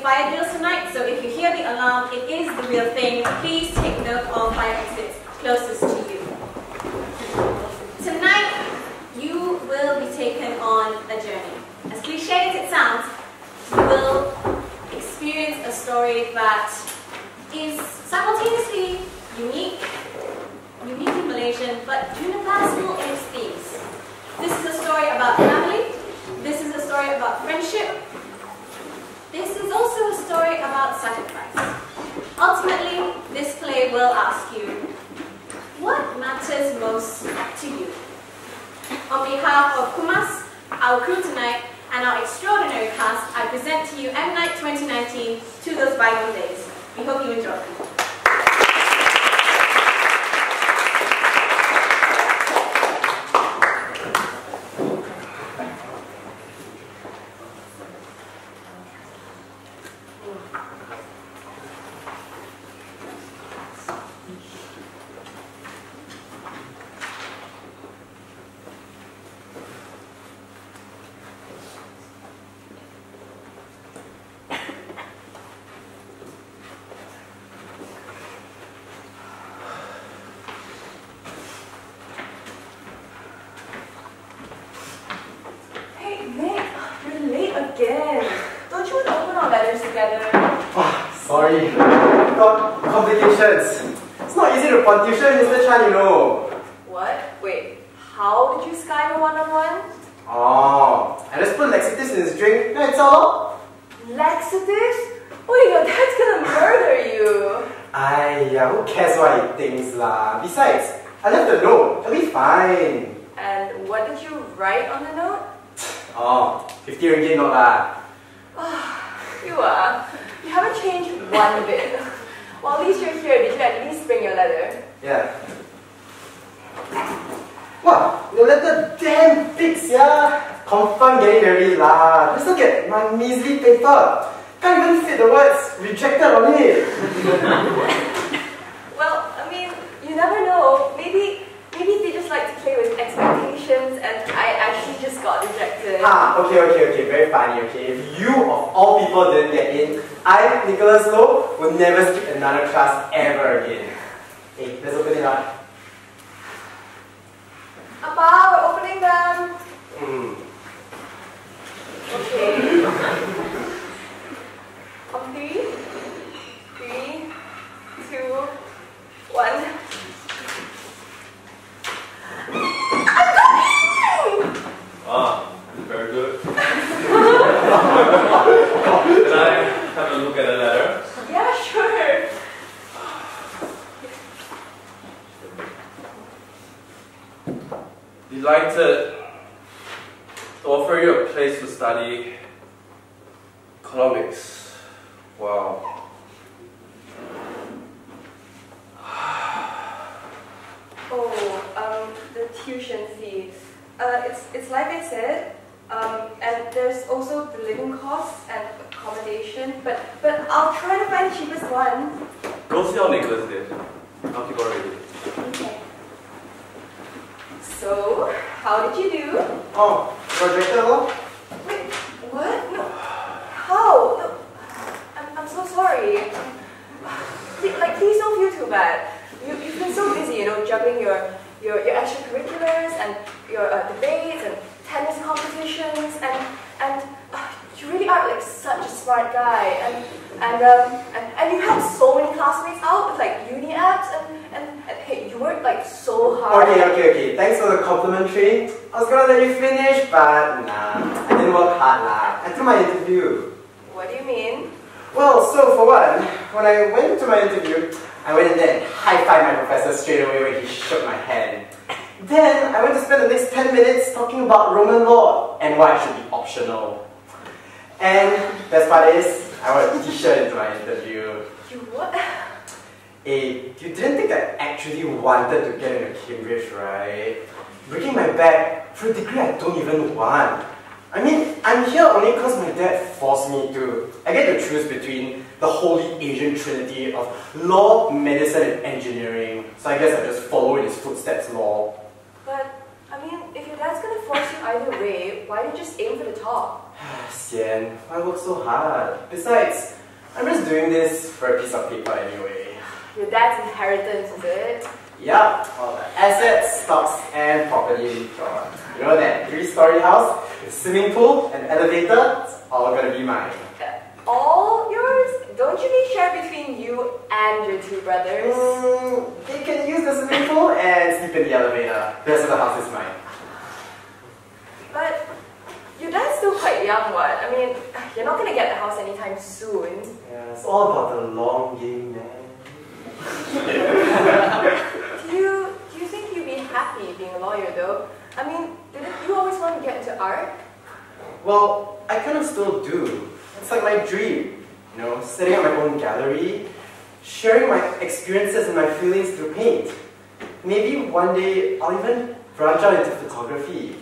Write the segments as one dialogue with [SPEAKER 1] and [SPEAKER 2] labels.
[SPEAKER 1] fire drills tonight, so if you hear the alarm, it is the real thing. Please take note of fire exits closest to you. Tonight, you will be taken on a journey. As cliche as it sounds, you will experience a story that is simultaneously unique, uniquely Malaysian, but universal in its themes. This is a story about family. This is a story about friendship. This is also a story about sacrifice. Ultimately, this play will ask you, what matters most to you? On behalf of CUMaS, our crew tonight, and our extraordinary cast, I present to you M Night 2019, To Those Bygone Days. We hope you enjoy.
[SPEAKER 2] Uh, it's, it's like I said, um, and there's also the living costs and accommodation, but, but I'll try to find the cheapest one.
[SPEAKER 3] Go see how Nicholas did. I'll keep already.
[SPEAKER 2] Okay. So, how did you do?
[SPEAKER 4] Oh, projector lor?
[SPEAKER 2] Wait, what? No. How? No. I'm, I'm so sorry. Please, like, please don't feel too bad. You, you've been so busy, you know, juggling your, your, your extracurriculars and your uh, debates and tennis competitions and, and uh, you really are like such a smart guy and, and, um, and, and you have so many classmates out with like uni apps and, and, and hey, you worked like so hard.
[SPEAKER 4] Okay, okay, okay. Thanks for the complimentary. I was gonna let you finish, but nah. I didn't work hard lah. I took my interview.
[SPEAKER 2] What do you mean?
[SPEAKER 4] Well, so for one, when I went to my interview, I went in there and high-fived my professor straight away when he shook my hand. Then I went to spend the next 10 minutes talking about Roman law and why it should be optional. And best part is, I wore a t-shirt into my interview.
[SPEAKER 2] You what?
[SPEAKER 4] Hey, you didn't think I actually wanted to get into Cambridge, right? Breaking my back for a degree I don't even want. I mean, I'm here only because my dad forced me to. I get to choose between the holy Asian trinity of law, medicine, and engineering. So I guess I just follow in his footsteps, law.
[SPEAKER 2] But I mean, if your dad's gonna force you either way, why don't you just aim for the top?
[SPEAKER 4] Sian, why work so hard? Besides, I'm just doing this for a piece of paper anyway.
[SPEAKER 2] Your dad's inheritance, is it?
[SPEAKER 4] Yup, all the assets, stocks, and property. You know that three-story house, swimming pool, and elevator, it's all gonna be mine.
[SPEAKER 2] Uh, all yours? Don't you need share between you and your two brothers?
[SPEAKER 4] Mm, they can use the swimming pool and sleep in the elevator. The rest of the house is mine.
[SPEAKER 2] But your dad's still quite young, what? I mean, you're not gonna get the house anytime soon.
[SPEAKER 4] Yeah, it's all about the long game, man.
[SPEAKER 2] Do you do you think you'd be happy being a lawyer though? I mean, didn't you always want to get into art?
[SPEAKER 4] Well, I kind of still do. It's like my dream, you know, setting up my own gallery, sharing my experiences and my feelings through paint. Maybe one day I'll even branch out into photography.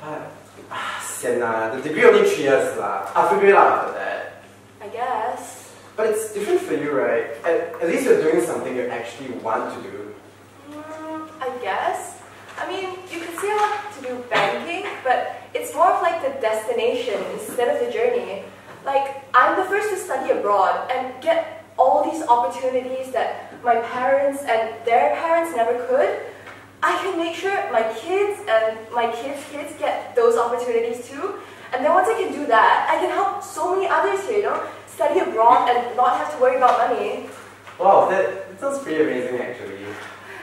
[SPEAKER 4] But, ah, sian lah, the degree only three years lah. I'll figure it out after that.
[SPEAKER 2] I guess.
[SPEAKER 4] But it's different for you, right? At, at least you're doing something you actually want to do.
[SPEAKER 2] Mm, I guess. I mean, you could say I want to do banking, but it's more of like the destination instead of the journey. Like, I'm the first to study abroad and get all these opportunities that my parents and their parents never could. I can make sure my kids and my kids' kids get those opportunities too. And then once I can do that, I can help so many others here, you know, study abroad and not have to worry about money.
[SPEAKER 4] Wow, that, that sounds pretty amazing actually.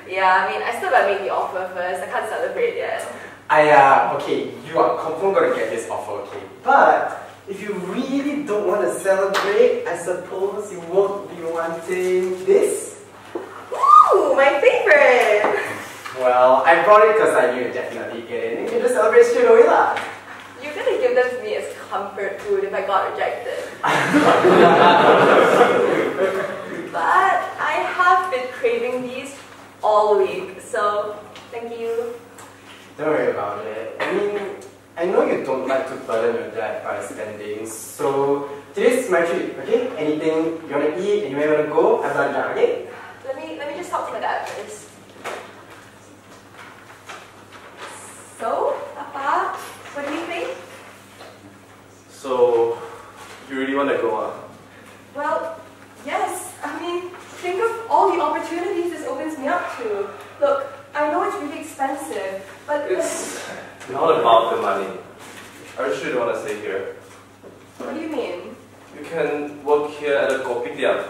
[SPEAKER 2] Yeah, I mean, I still gotta make the offer first. I can't celebrate yet.
[SPEAKER 4] I, uh, okay, you are confirm gonna get this offer, okay? But, really don't want to celebrate, I suppose you won't be wanting this?
[SPEAKER 2] Ooh, my favorite!
[SPEAKER 4] Well, I brought it because I knew you'd definitely get it. You can just celebrate straight away lah.
[SPEAKER 2] You're gonna give them to me as comfort food if I got rejected. but I have been craving these all week, so thank you.
[SPEAKER 4] Don't worry about it. I mean, I know you don't like to burden your dad by spending, so today's my treat, okay? Anything you wanna eat, anywhere you wanna go, I'm done now, okay?
[SPEAKER 2] Let me let me just talk to my dad first. So, Papa, what do you think?
[SPEAKER 3] So, you really want to go ah?
[SPEAKER 2] Well, yes. I mean, think of all the opportunities this opens me up to. Look, I know it's really expensive, but
[SPEAKER 3] It's not about the money. Are you sure you don't want to stay here?
[SPEAKER 2] what do you mean?
[SPEAKER 3] You can work here at a kopitiam.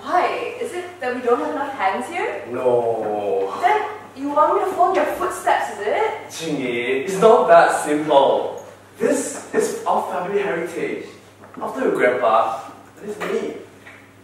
[SPEAKER 2] Why? Is it that we don't have enough hands here?
[SPEAKER 3] No.
[SPEAKER 2] Then you want me to follow your footsteps, is it?
[SPEAKER 3] Chingy, it's not that simple. This is our family heritage. After your grandpa, then it's me.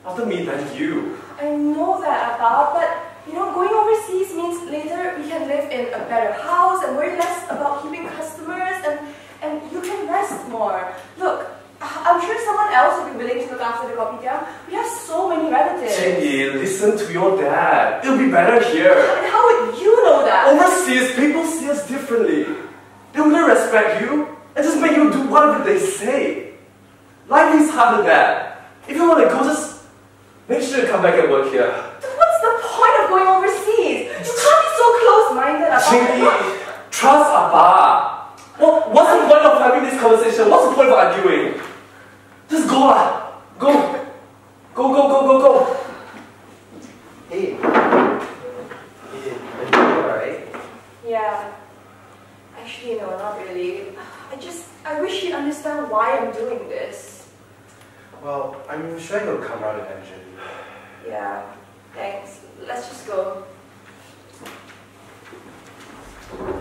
[SPEAKER 3] After me, then you.
[SPEAKER 2] I know that, Abba, but you know, going overseas means later we can live in a better house and worry less about keeping customers and, and you can rest more. Look, I'm sure someone else will be willing to look after the kopitiam. We have so many relatives.
[SPEAKER 3] Chingy, listen to your dad. It'll be better here.
[SPEAKER 2] And how would you know that?
[SPEAKER 3] Overseas, people see us differently. They wouldn't respect you and just make you do whatever they say. Life is harder than that. If you want to go, just make sure you come back and work here.
[SPEAKER 2] Then What's the point of going overseas? You can't be so close-minded about
[SPEAKER 3] Chingy, trust Abba. What, what's the point of having this conversation? What's the point of arguing? Just go lah. Go. Go, go, go, go, go.
[SPEAKER 4] Hey. Hey, are you alright?
[SPEAKER 2] Yeah. Actually, no, not really. I just, I wish you'd understand why I'm doing this.
[SPEAKER 4] Well, I'm sure you'll come around eventually.
[SPEAKER 2] Yeah, thanks. Let's just go.
[SPEAKER 5] Thank you.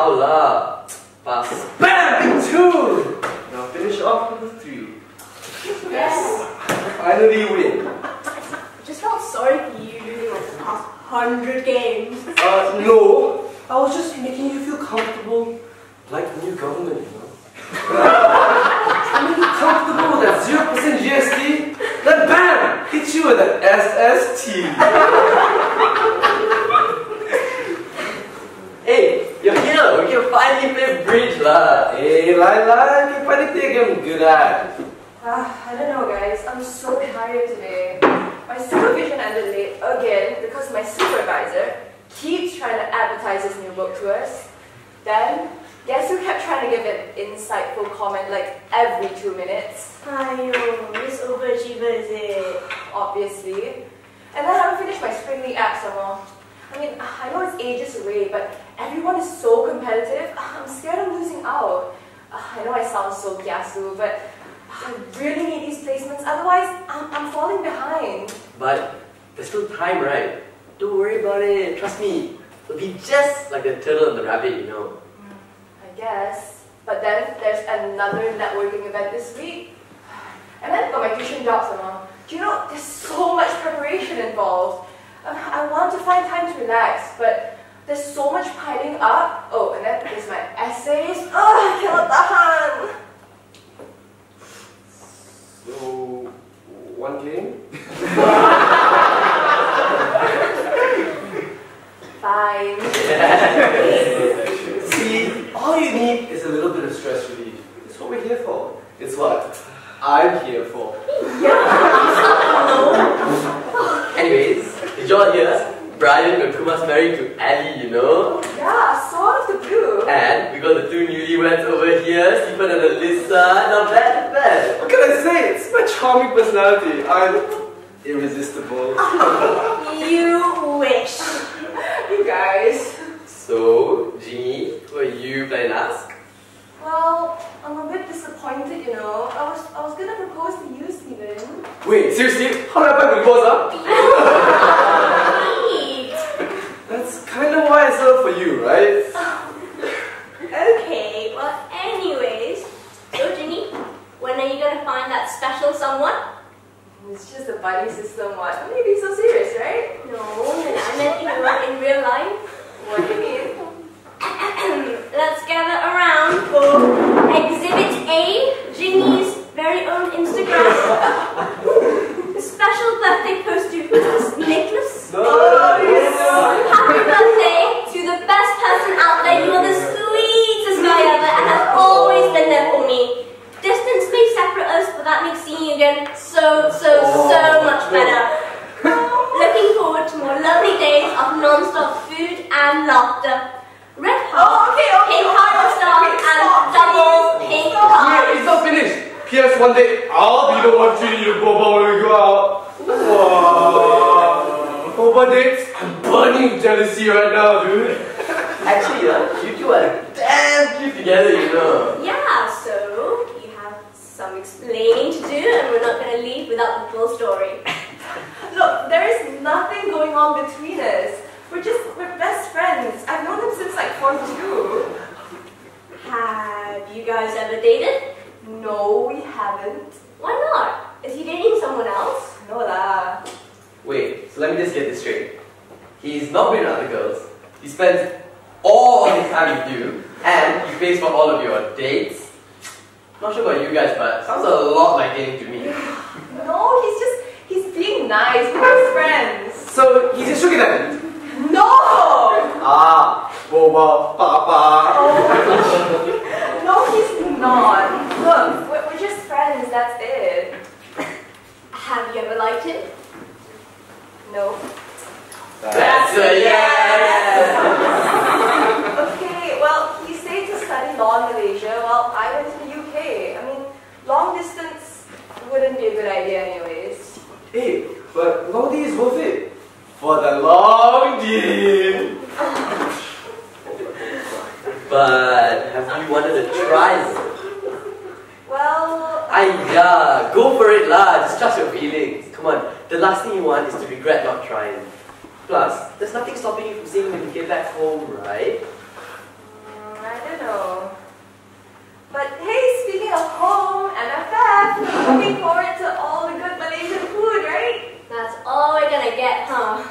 [SPEAKER 3] How lah? Pass. Bam! Two! Now finish off with three.
[SPEAKER 5] Yes.
[SPEAKER 3] Finally win.
[SPEAKER 5] I Just felt sorry for you losing like the past hundred games.
[SPEAKER 3] Uh, no. I was just making you feel comfortable. Like the new government, you know? Making you comfortable with that 0% GST. Then bam! Hit you with that SST. hey, you're here. We can finally play bridge lah. Hey, Lai Lai, we can finally play a game I'm good at.
[SPEAKER 2] Ah, I don't know, guys. I'm so tired today. My supervision ended late again because my supervisor keeps trying to advertise his new book to us. Then, guess who kept trying to give an insightful comment like every two minutes?
[SPEAKER 5] Ayo, this overachiever is it?
[SPEAKER 2] Obviously. And then I haven't finished my spring league app some more. I mean, I know it's ages away, but everyone is so competitive. Ah, I'm scared of losing out. Ah, I know I sound so kiasu, but I really need these placements, otherwise I'm, I'm falling behind.
[SPEAKER 6] But there's still time, right? Don't worry about it. Trust me. It'll be just like the turtle and the rabbit, you know.
[SPEAKER 2] Mm, I guess. But then there's another networking event this week. And then got my tuition job some more. Do you know, there's so much preparation involved. I want to find time to relax, but there's so much piling up. Oh, and then there's my essays. Ugh, I cannot tahan.
[SPEAKER 3] So, one game?
[SPEAKER 2] Fine.
[SPEAKER 3] See, all you need is a little bit of stress relief. It's what we're here for. It's what I'm here for. Yeah.
[SPEAKER 6] Anyways, did y'all hear? Brian and Kuma's married to Ali, you know?
[SPEAKER 2] Yeah, so out of the blue.
[SPEAKER 6] And we got the two newlyweds over here, Stephen and Alyssa. Not bad, not bad.
[SPEAKER 3] What can I say? It's my charming personality. I'm irresistible.
[SPEAKER 5] You wish.
[SPEAKER 2] You guys.
[SPEAKER 6] So, Jeannie, what are you playing to ask?
[SPEAKER 2] Well, I'm a bit disappointed, you know. I was I was gonna propose to you, Steven.
[SPEAKER 3] Wait, seriously? How did I propose, huh?
[SPEAKER 5] Pete.
[SPEAKER 3] That's kind of why I settled for you, right?
[SPEAKER 5] Okay, well, anyways. So, Ginny, when are you gonna find that special someone?
[SPEAKER 2] It's just a buddy system, what? Don't you be so serious, right?
[SPEAKER 5] No, I meant you in real life.
[SPEAKER 2] What do you mean?
[SPEAKER 5] Let's gather around for Exhibit A, Ginny's very own Instagram. A special birthday post to Nicholas.
[SPEAKER 3] Oh, no,
[SPEAKER 5] Happy birthday to the best person out there. You are the sweetest guy ever and have always been there for me. Distance may separate us, but that makes seeing you again so, so, so oh, much better. Looking forward to more lovely days of non-stop food and laughter. Red heart,
[SPEAKER 2] Oh, okay, okay,
[SPEAKER 5] pink
[SPEAKER 2] okay,
[SPEAKER 5] heart
[SPEAKER 2] okay,
[SPEAKER 5] stars,
[SPEAKER 2] okay,
[SPEAKER 5] and
[SPEAKER 2] stop,
[SPEAKER 5] double pink
[SPEAKER 2] stop.
[SPEAKER 3] Yeah,
[SPEAKER 5] hearts.
[SPEAKER 3] it's not finished. P.S. One day, I'll be the one treating you to boba when we go out. Wow. Boba dates? I'm burning jealousy right now, dude.
[SPEAKER 6] Actually, uh, you two are damn cute together, you know.
[SPEAKER 5] Yeah, so you have some explaining to do, and we're not going to leave without the full story.
[SPEAKER 2] Look, there is nothing going on between us. We're just we're best friends. I've known him since like form two.
[SPEAKER 5] Have you guys ever dated?
[SPEAKER 2] No, we haven't.
[SPEAKER 5] Why not? Is he dating someone else?
[SPEAKER 2] No lah.
[SPEAKER 6] Wait, so let me just get this straight. He's not been around the girls. He spends all his time with you, and he pays for all of your dates. Not sure about you guys, but sounds a lot like dating to me.
[SPEAKER 2] No, he's just he's being nice. We're friends.
[SPEAKER 3] So, he's a sugar daddy.
[SPEAKER 2] No!
[SPEAKER 3] Ah, boba, papa.
[SPEAKER 2] No, he's not. Look, we're, we're just friends, that's it.
[SPEAKER 5] Have you ever liked him?
[SPEAKER 2] No.
[SPEAKER 6] That's a yes!
[SPEAKER 2] Okay, well, he stayed to study law in Malaysia while I went to the UK. I mean, long distance wouldn't be a good idea anyways.
[SPEAKER 3] Hey, but long day is worth it. For the long day.
[SPEAKER 6] But have you wanted to try it?
[SPEAKER 2] Well,
[SPEAKER 6] Aiyah, go for it lah. Just trust your feelings. Come on, the last thing you want is to regret not trying. Plus, there's nothing stopping you from seeing when you get back home, right?
[SPEAKER 2] Mm, I don't know. But hey, speaking of home, and MFF, looking forward to all the good Malaysian food, right?
[SPEAKER 5] That's all we're gonna get, huh?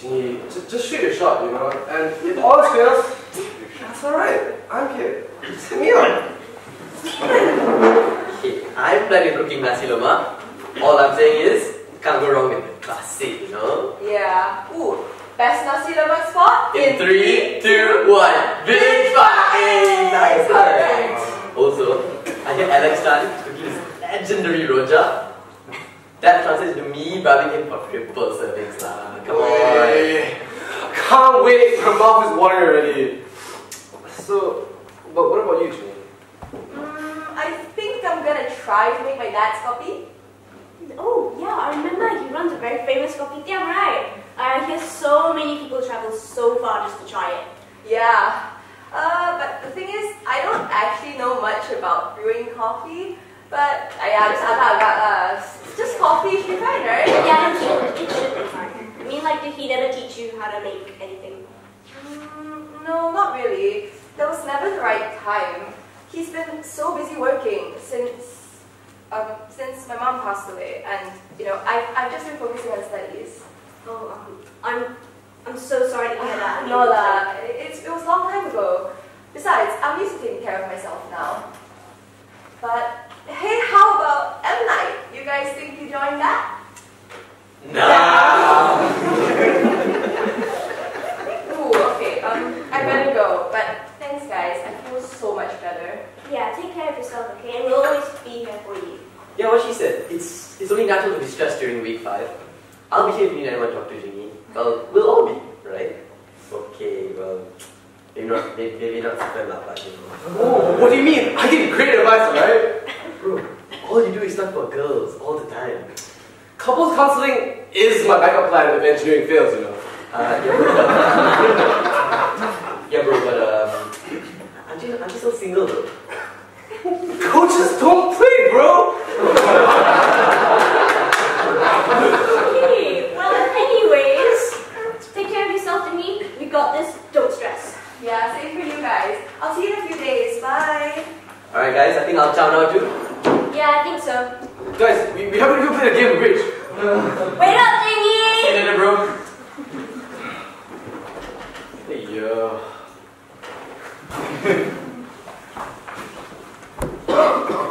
[SPEAKER 3] Gee, just, just shoot your shot, you know. And if all else fails, that's alright. I'm here. Just hit me up.
[SPEAKER 6] Okay, I'm planning cooking nasi lemak. All I'm saying is, can't go wrong with the classic, you know?
[SPEAKER 2] Yeah. Ooh, best nasi lemak spot
[SPEAKER 6] In three, two, one, big five! Nice, alright. Also, I hear Alex Chan cooking his legendary rojak. That translates to me bribing him for triple servings lah. Come on.
[SPEAKER 3] Hey, Can't wait. My mouth is watering already. So, but what about you, Jenny?
[SPEAKER 2] Mm, I think I'm gonna try to make my dad's kopi.
[SPEAKER 5] Oh, yeah, I remember he runs a very famous kopitiam, right? I hear so many people travel so far just to try it.
[SPEAKER 2] Yeah. Uh, but the thing is, I don't actually know much about brewing coffee. But uh, yeah, just agak-agak uh, it's just coffee should be fine, right?
[SPEAKER 5] Yeah, it should, it should be fine. I mean, like, did he never teach you how to make anything?
[SPEAKER 2] Mm, no, not really. There was never the right time. He's been so busy working since um, since my mom passed away, and you know, I've, I've just been focusing on studies.
[SPEAKER 5] Oh, um, I'm, I'm so sorry to hear that.
[SPEAKER 2] no, lah, it's, it was a long time ago. Besides, I'm used to taking care of myself now. But hey, how about M Night? You guys think you join that?
[SPEAKER 6] No.
[SPEAKER 2] Ooh, okay. Um, I better go. But thanks, guys. I feel so much better.
[SPEAKER 5] Yeah, take care of yourself, okay? And we'll always be here for you.
[SPEAKER 6] Yeah, what she said. It's it's only natural to be stressed during week five. I'll be here if you need anyone to talk to Jingyi. Well, we'll all be, right? Okay, well, maybe not, maybe, maybe not Stephen lah, but you know.
[SPEAKER 3] Oh, what do you mean? I give great advice, right?
[SPEAKER 6] Bro, all you do is talk about girls all the time.
[SPEAKER 3] Couples counseling is my backup plan if engineering fails, you know.
[SPEAKER 6] Uh, yeah, bro, but, yeah, bro, but um, aren't you, aren't you still single though?
[SPEAKER 3] Coaches don't play, bro.
[SPEAKER 5] Okay, well, anyways, take care of yourself, Denise. We got this. Don't stress.
[SPEAKER 2] Yeah, same for you guys. I'll see you in a few days. Bye.
[SPEAKER 6] Alright, guys, I think I'll chow now too.
[SPEAKER 5] Yeah, I think so.
[SPEAKER 3] Guys, we, we haven't even played a game of bridge.
[SPEAKER 5] Wait up,
[SPEAKER 6] See
[SPEAKER 5] Dingy!
[SPEAKER 6] you later, bro.
[SPEAKER 3] Hey, yo.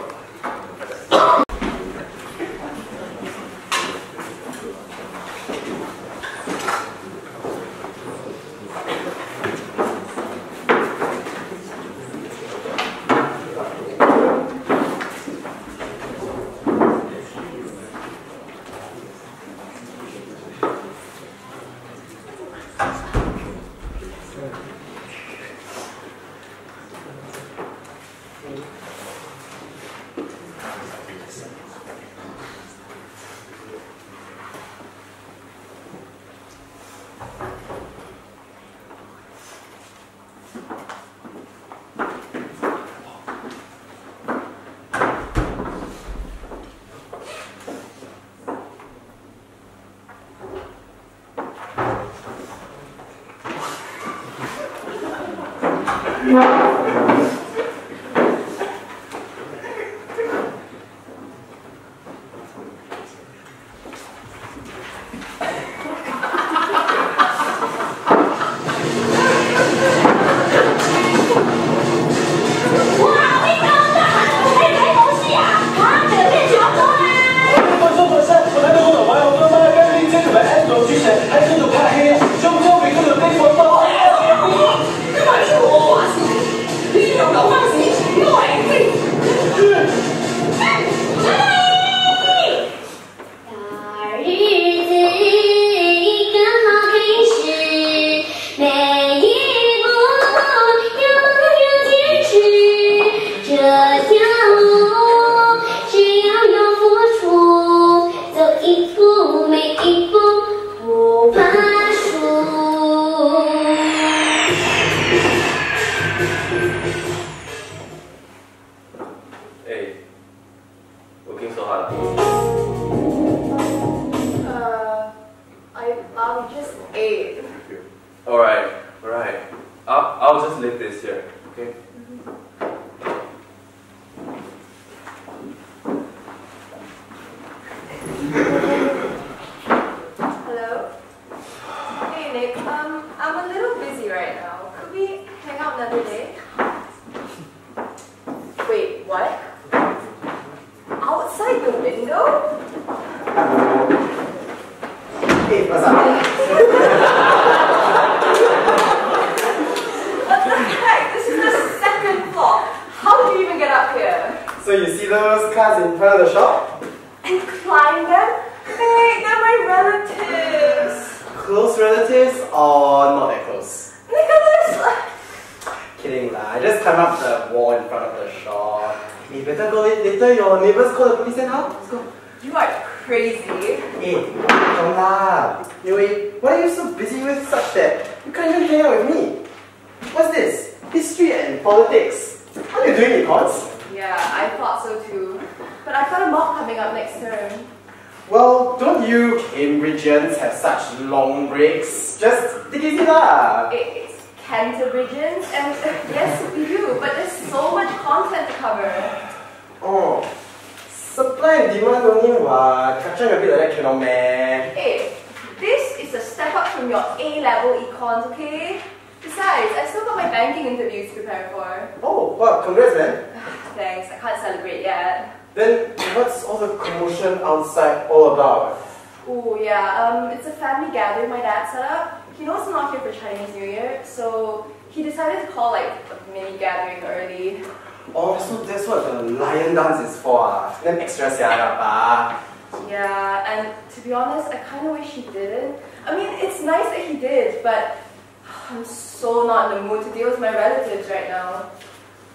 [SPEAKER 4] what the lion dance is for ah. Then extra siara pa.
[SPEAKER 2] Yeah, and to be honest, I kind of wish he didn't. I mean, it's nice that he did, but I'm so not in the mood to deal with my relatives right now.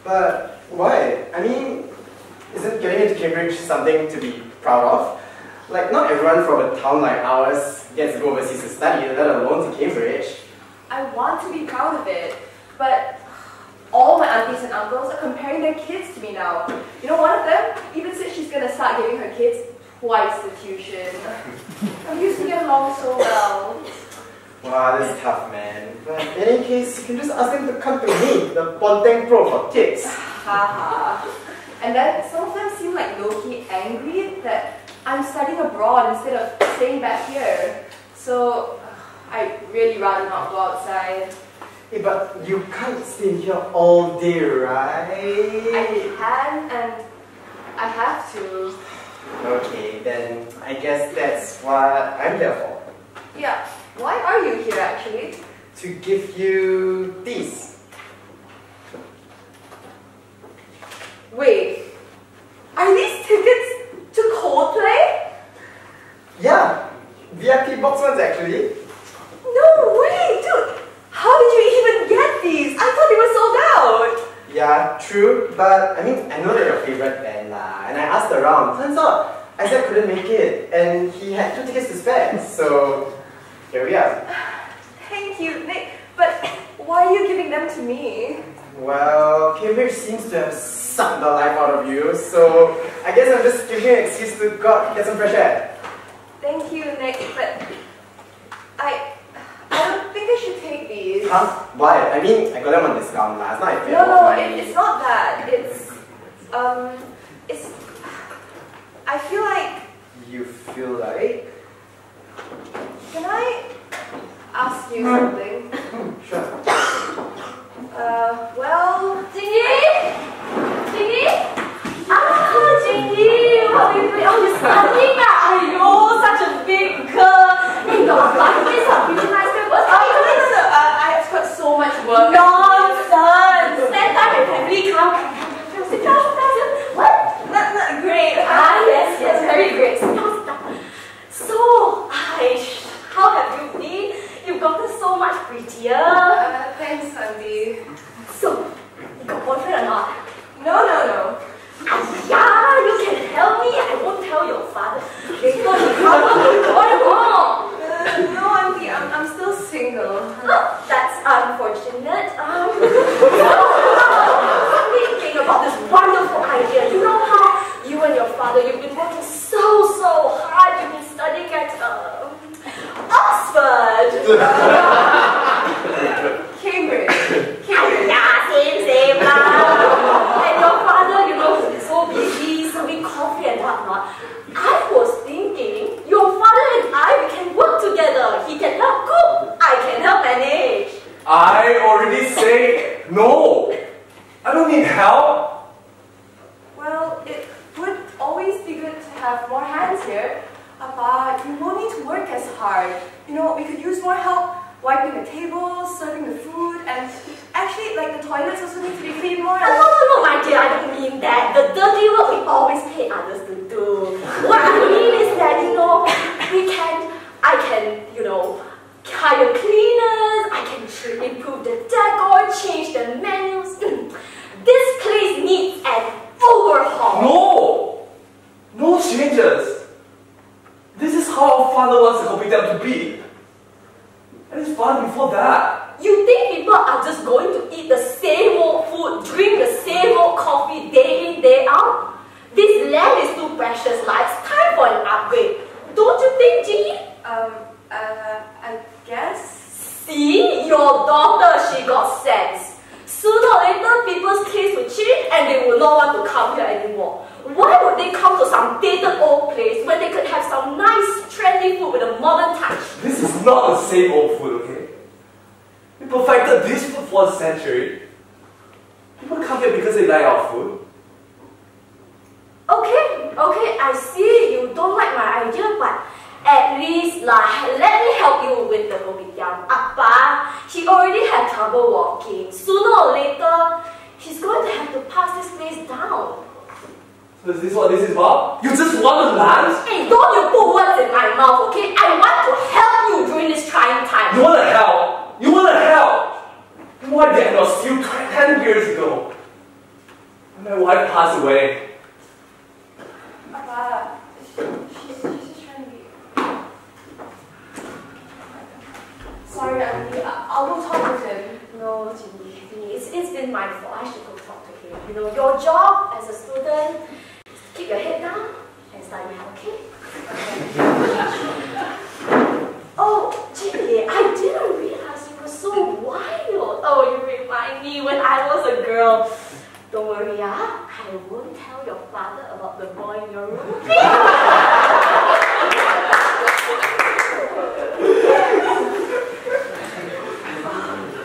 [SPEAKER 4] But why? I mean, isn't getting into Cambridge something to be proud of? Like, not everyone from a town like ours gets to go overseas to study, let alone to Cambridge.
[SPEAKER 2] I want to be proud of it, but all my aunties and uncles are comparing their kids to me now. You know, one of them even said she's gonna start giving her kids twice the tuition. I'm used to get along so well.
[SPEAKER 4] Wow, this is tough, man. But in any case, you can just ask them to come to me, the Ponteng Pro for tips.
[SPEAKER 2] Haha. and then some of them seem like low-key angry that I'm studying abroad instead of staying back here. So I really rather not go outside.
[SPEAKER 4] Hey, but you can't stay here all day, right?
[SPEAKER 2] I can and I have to.
[SPEAKER 4] Okay, then I guess that's what I'm here for.
[SPEAKER 2] Yeah. Why are you here actually?
[SPEAKER 4] To give you these.
[SPEAKER 2] Wait, are these tickets to Coldplay?
[SPEAKER 4] Yeah, VIP box ones actually.
[SPEAKER 2] No way, dude! How did you even get these? I thought they were sold out.
[SPEAKER 4] Yeah, true, but I mean, I know they're your favorite band lah, and I asked around. Turns out, Isaac couldn't make it, and he had two tickets to spare, so here we are.
[SPEAKER 2] Thank you, Nick. But why are you giving them to me?
[SPEAKER 4] Well, Cambridge seems to have sucked the life out of you, so I guess I'm just giving you an excuse to go out, get some fresh air.
[SPEAKER 2] Thank you, Nick, but I I don't think I
[SPEAKER 4] Huh? Why? I mean, I got them on discount last night.
[SPEAKER 2] No, no, it, it's not that. It's, um, it's, I feel like...
[SPEAKER 4] You feel like?
[SPEAKER 2] Can I ask you something?
[SPEAKER 4] sure.
[SPEAKER 2] Uh, well...
[SPEAKER 7] Jingyi! Jingyi! Ah, Jingyi! What are you doing? Oh, you're studying that! Ayo, such a big girl! Hey, your black face are pretty nice, but what's
[SPEAKER 2] so much work.
[SPEAKER 7] Nonsense. Spend time with family. Come. Sit down, sit down, sit down. What?
[SPEAKER 2] Not, not great.
[SPEAKER 7] Ah, yes, yes, very great. Sit down, sit down. So, Aish, how have you been? You've gotten so much prettier.
[SPEAKER 2] Uh, thanks, Sandy.
[SPEAKER 7] So, you got boyfriend or not?
[SPEAKER 2] No, no, no.
[SPEAKER 7] Yeah, you can tell me. I won't tell your father. Later he come up with boy home.
[SPEAKER 2] No, Auntie, I'm, I'm still single.
[SPEAKER 7] Oh, that's unfortunate. Um, thinking about this wonderful idea. You know how you and your father, you've been working so, so hard. You've been studying at uh, Oxford.
[SPEAKER 2] Cambridge.
[SPEAKER 7] Ah, yeah, same, same lah. And your father, you know, he's so busy serving coffee and whatnot. I was thinking, your father and I, we can work together. He can help cook. I can help manage.
[SPEAKER 3] I already say no. I don't need help.
[SPEAKER 2] Well, it would always be good to have more hands here. Appa, you won't need to work as hard. You know, we could use more help wiping the tables, serving the food, and, and actually, like the toilets also need to be cleaned more.
[SPEAKER 7] Uh, no, no, no, my dear, I don't mean that. The dirty work we always pay others to do. What I mean is that, you know, we can, I can, you know, hire cleaners, I can improve the decor, change the menus. Mm. This place needs an overhaul.
[SPEAKER 3] No! No changes! This is how our father wants the kopitiam to be. And it's father before that.
[SPEAKER 7] You think people are just going to eat the same old food, drink the same old coffee day in, day out? This land is too precious, like it's time for an upgrade. Don't you think, Jeannie?
[SPEAKER 2] Um, uh, I guess.
[SPEAKER 7] See, your daughter, she got sense. Sooner or later, people's taste will change and they will not want to come here anymore. Why would they come to some dated old place when they could have some nice, trendy food with a modern touch?
[SPEAKER 3] This is not the same old food, okay? We perfected this food for a century. People come here because they like our food.
[SPEAKER 7] Okay, okay, I see you don't like my idea, but at least like, let me help you with the kopitiam. Appa, he already had trouble walking. Sooner or later, he's going to have to pass this place down.
[SPEAKER 3] So is this what this is about? You just want the land?
[SPEAKER 7] Hey, don't you put words in my mouth, okay? I want to help you during this trying time.
[SPEAKER 3] You wanna help? You wanna help? Then why did I not see you ten years ago? My wife passed away.
[SPEAKER 2] Papa, she, she's, she's just trying to be. Sorry. I- I'll talk with him.
[SPEAKER 7] No, Ginny, it's, it's been my fault. I should go talk to him. You know, your job as a student is to keep your head down and study hard, okay? oh, Ginny, I didn't realize you were so wild. Oh, you remind me when I was a girl. Don't worry, ah. I won't tell your father about the boy in your room?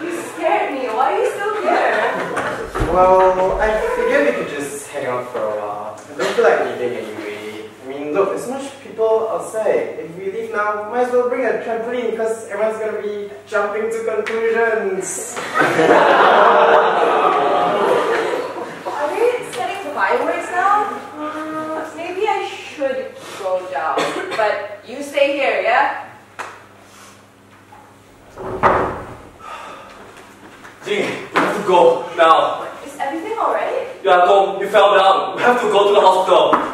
[SPEAKER 2] You scared me. Why are you still here?
[SPEAKER 4] Well, I figured we could just hang out for a while. I don't feel like leaving anyway. I mean, look, there's so much people outside. If we leave now, we might as well bring a trampoline because everyone's gonna be jumping to conclusions.
[SPEAKER 2] Are they setting fireworks now? Uh, maybe I should go down. But you stay here, yeah?
[SPEAKER 3] Jing, we have to go now.
[SPEAKER 2] Everything alright?
[SPEAKER 3] Yeah, go. You fell down. We have to go to the hospital.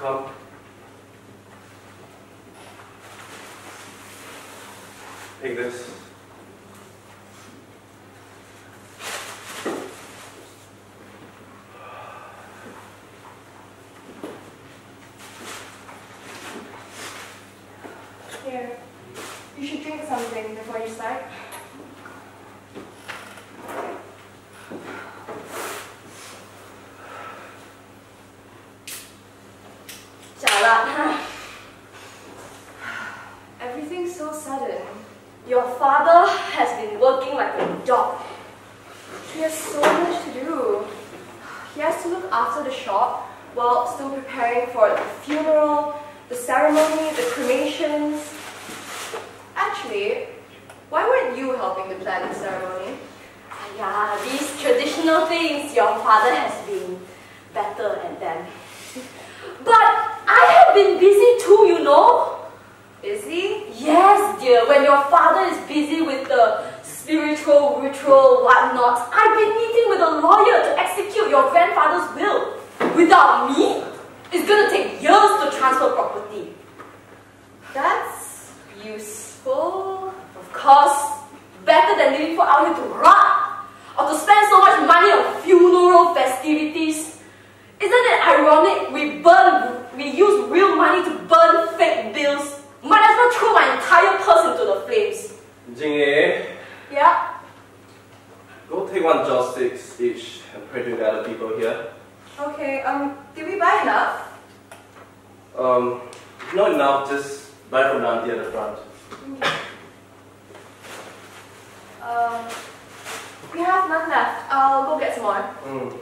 [SPEAKER 3] Come. Take this.
[SPEAKER 2] Here. You should drink something before you start.
[SPEAKER 7] Jialat.
[SPEAKER 2] Everything's so sudden.
[SPEAKER 7] Your father has been working like a dog.
[SPEAKER 2] He has so much to do. He has to look after the shop while still preparing for the funeral, the ceremony, the cremations. Why weren't you helping to plan the ceremony?
[SPEAKER 7] Yeah, these traditional things, your father has been better at them. But I have been busy too, you know.
[SPEAKER 2] Busy?
[SPEAKER 7] Yes, dear, when your father is busy with the spiritual ritual whatnot, I've been meeting with a lawyer to execute your grandfather's will. Without me, it's gonna take years to transfer property.
[SPEAKER 2] That's
[SPEAKER 7] Of course, better than living for out here to rot or to spend so much money on funeral festivities. Isn't it ironic we burn, we use real money to burn fake bills? Might as well throw my entire purse into the flames.
[SPEAKER 3] Jingyi,
[SPEAKER 7] Yeah?
[SPEAKER 3] go take one joss each and pray to the other people here.
[SPEAKER 2] Okay, um, did we buy enough?
[SPEAKER 3] Um, not enough, just buy from the auntie at the front.
[SPEAKER 2] Um, we have none left. I'll go get some more.
[SPEAKER 3] Mm.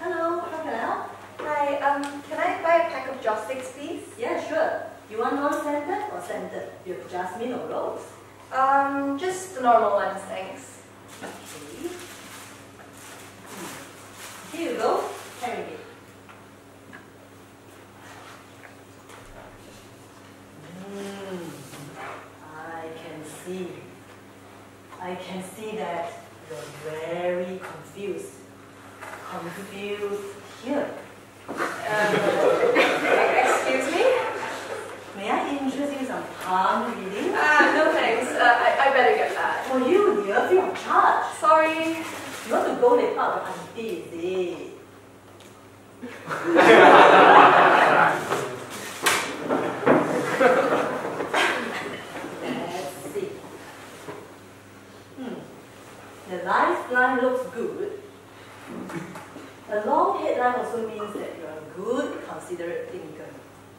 [SPEAKER 8] Hello, how can I help?
[SPEAKER 2] Hi, um, can I buy a pack of joss please?
[SPEAKER 8] Yeah, sure. You want non-scented or scented? With jasmine or rose?
[SPEAKER 2] Um, just the normal ones, thanks.
[SPEAKER 8] Okay. Here you go. Carry it. Mm, I can see. I can see that you're very confused. Confused here.
[SPEAKER 2] Um, excuse me?
[SPEAKER 8] May I interest you some palm reading?
[SPEAKER 2] Ah, no thanks. Uh, I, I better get that.
[SPEAKER 8] For you, dear, free of charge.
[SPEAKER 2] Sorry.
[SPEAKER 8] You want to go out with auntie, is it? Let's see. Hmm. The lifeline looks good. A long headline also means that you're a good, considerate thinker,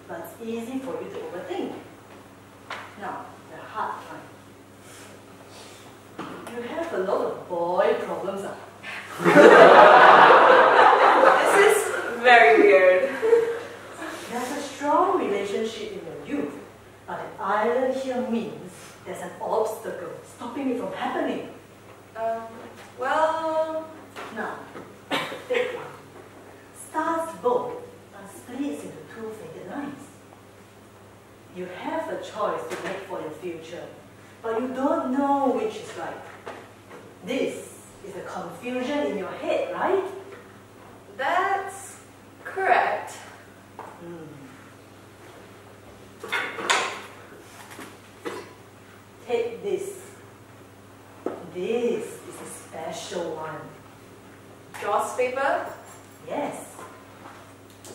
[SPEAKER 8] but it's easy for you to overthink. Now, the hard line. You have a lot of boy problems. ah.
[SPEAKER 2] This is very weird.
[SPEAKER 8] There's a strong relationship in your youth, but an island here means there's an obstacle stopping it from happening.
[SPEAKER 2] Um, well,
[SPEAKER 8] Now, big one. Stars both are splits into two faded lines. You have a choice to make for your future, but you don't know which is right. This is a confusion in your head, right?
[SPEAKER 2] that's correct.
[SPEAKER 8] Hmm. Take this. This is a special one.
[SPEAKER 2] Joss paper?
[SPEAKER 8] Yes.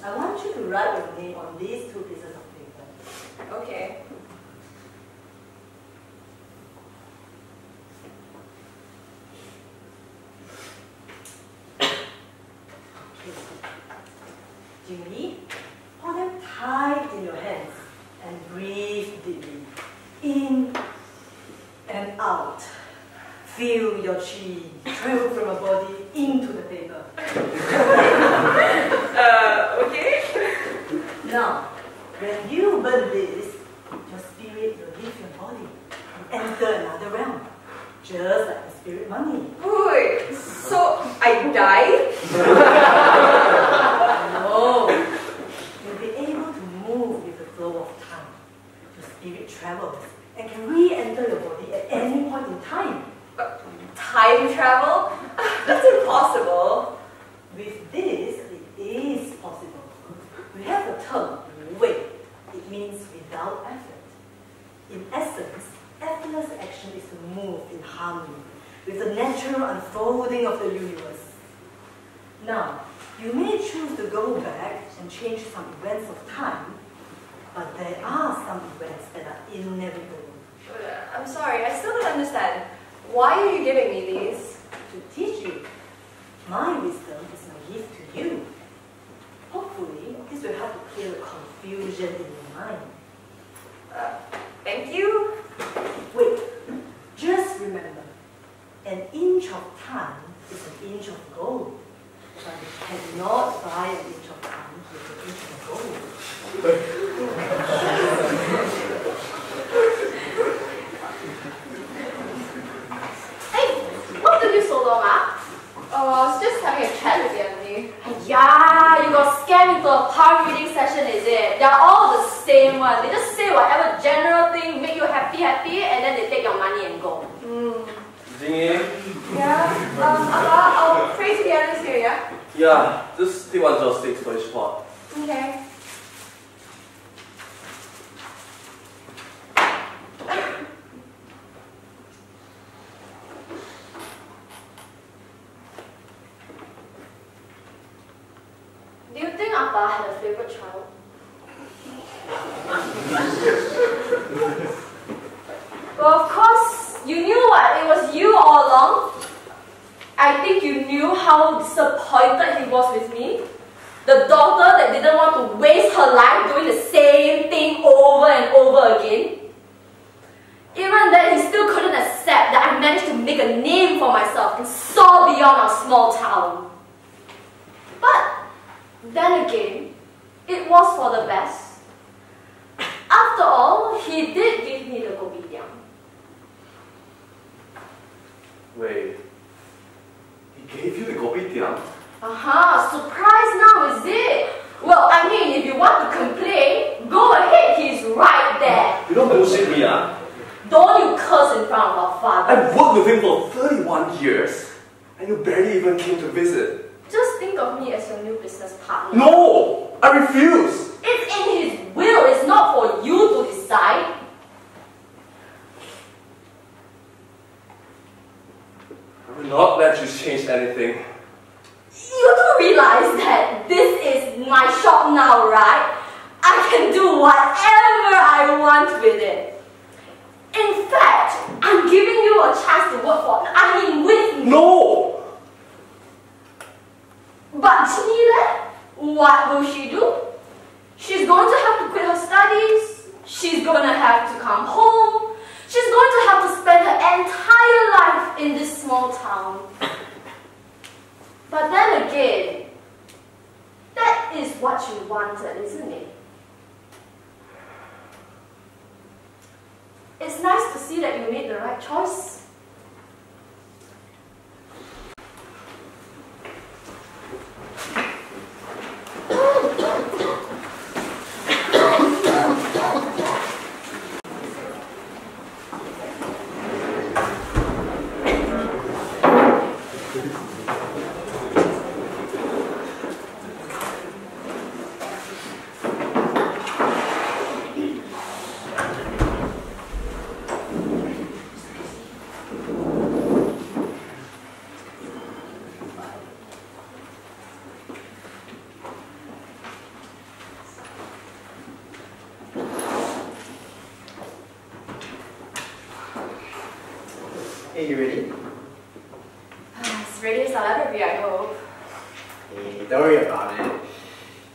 [SPEAKER 8] I want you to write your name on these two pieces of paper.
[SPEAKER 2] Okay.
[SPEAKER 8] Jimmy, hold them tight in your hands and breathe deeply. In and out. Feel your chi No,
[SPEAKER 2] I
[SPEAKER 7] refuse.
[SPEAKER 2] Okay,
[SPEAKER 9] you
[SPEAKER 7] ready? Ah,
[SPEAKER 9] as
[SPEAKER 4] ready
[SPEAKER 2] as I'll ever be, I hope.
[SPEAKER 4] Hey, don't worry about it.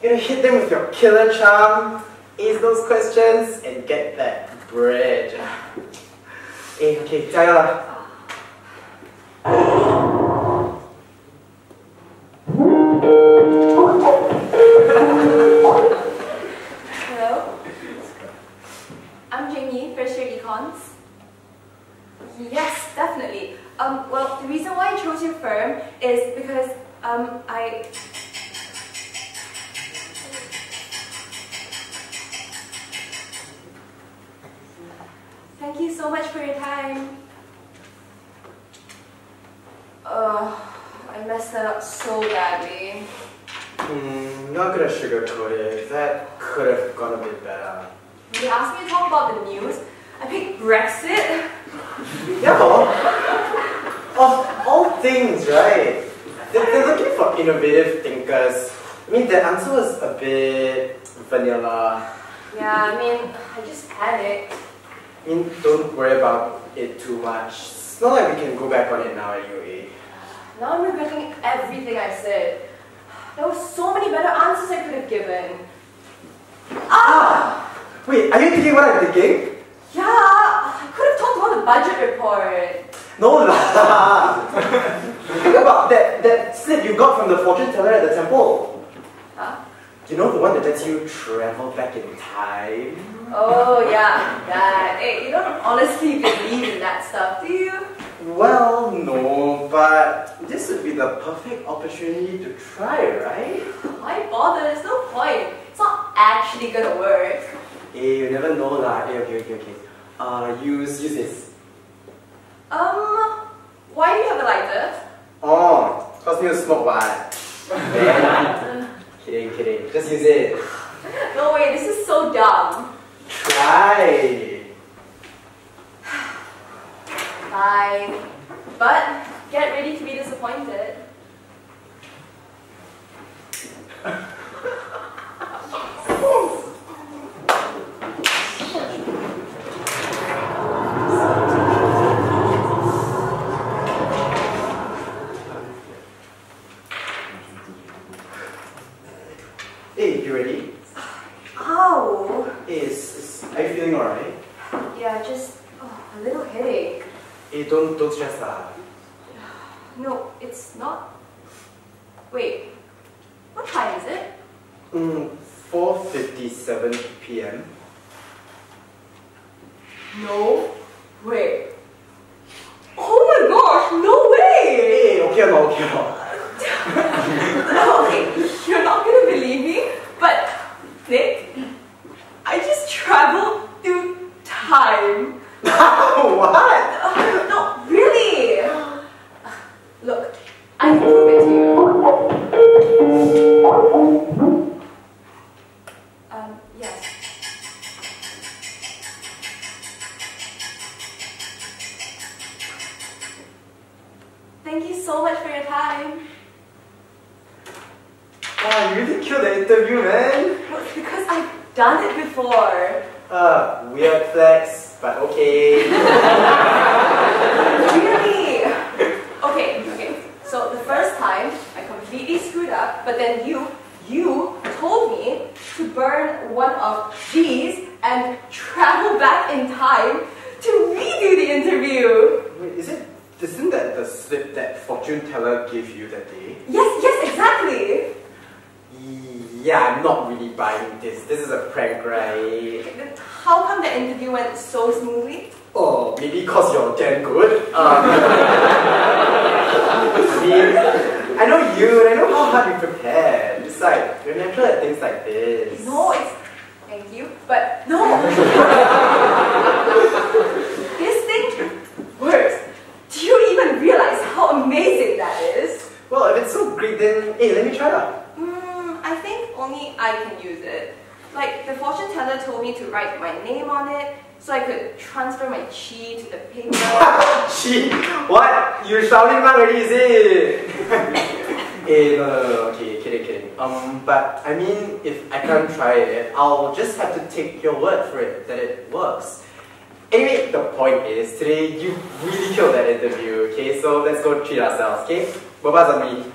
[SPEAKER 4] You're gonna hit them with your killer charm, ace those questions, and get that bridge. Ah. hey, okay, 加油了。
[SPEAKER 2] that stuff, do you?
[SPEAKER 4] Well, no, but this would be the perfect opportunity to try, right?
[SPEAKER 2] Why bother? There's no point. It's not actually gonna work.
[SPEAKER 4] Eh, you never know lah. Eh, okay, okay, okay. Uh, use, use this.
[SPEAKER 2] Um, why do you have a lighter?
[SPEAKER 4] Oh, cause me to smoke what? kidding, kidding. Just use it.
[SPEAKER 2] No way, this is so dumb.
[SPEAKER 4] Try.
[SPEAKER 2] Fine. But get ready to be disappointed.
[SPEAKER 4] Hey, you ready?
[SPEAKER 2] Ow!
[SPEAKER 4] Hey, is, is, are you feeling alright?
[SPEAKER 2] Yeah, just oh, a little headache.
[SPEAKER 4] Hey, don't, don't stress lah.
[SPEAKER 2] No, it's not. Wait, what time is it?
[SPEAKER 4] Mm, 4.57 p.m.
[SPEAKER 2] No way. Oh my gosh, no way!
[SPEAKER 4] Hey, okay not, okay not?
[SPEAKER 2] okay, you're not gonna believe me, but Nick, I just traveled through time.
[SPEAKER 4] what?
[SPEAKER 2] Uh, no, really. Look, I can prove it to you. Um, yes. Thank you so much for your time.
[SPEAKER 4] Wow, you really killed the interview, man.
[SPEAKER 2] Well, because I've done it before.
[SPEAKER 4] Uh, weird flex, but okay.
[SPEAKER 2] Really? Okay, okay. So the first time I completely screwed up, but then you, you told me to burn one of these and travel back in time to redo the interview.
[SPEAKER 4] Wait, is it, isn't that the slip that fortune teller gave you that day?
[SPEAKER 2] Yes, yes, exactly.
[SPEAKER 4] Yeah, I'm not really buying this. This is a prank, right?
[SPEAKER 2] How come the interview went so smoothly?
[SPEAKER 4] Oh, maybe cause you're damn good. Um, I mean, I know you, and I know how hard you prepared. It's like, you're natural at things like this.
[SPEAKER 2] No, it's thank you, but no. this thing works. Do you even realize how amazing that is?
[SPEAKER 4] Well, if it's so great, then hey, let me try.
[SPEAKER 2] Hmm, I think only I can use it. Like the fortune teller told me to write my name on it so I could transfer my chi to the paper.
[SPEAKER 4] She, what? You shouting now already, is it? Eh, no, no, no, okay, kidding, kidding. Um, but I mean, if I can't try it, I'll just have to take your word for it that it works. Anyway, the point is, today you really killed that interview, okay? So let's go treat ourselves, okay? Boba's on me.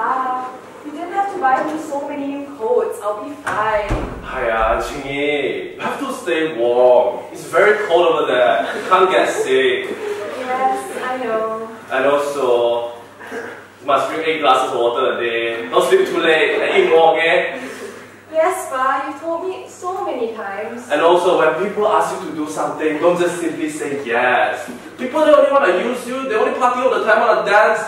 [SPEAKER 2] Ah, you didn't have to buy me so many new coats. I'll be fine.
[SPEAKER 3] Hiya, Jingyi. You have to stay warm. It's very cold over there. You can't get sick.
[SPEAKER 2] Yes, I know.
[SPEAKER 3] And also, you must drink eight glasses of water a day. Don't sleep too late and eat more, okay?
[SPEAKER 2] Yes, Pa, you've told me so many times.
[SPEAKER 3] And also, when people ask you to do something, don't just simply say yes. People, they only want to use you. They only party all the time, want to dance.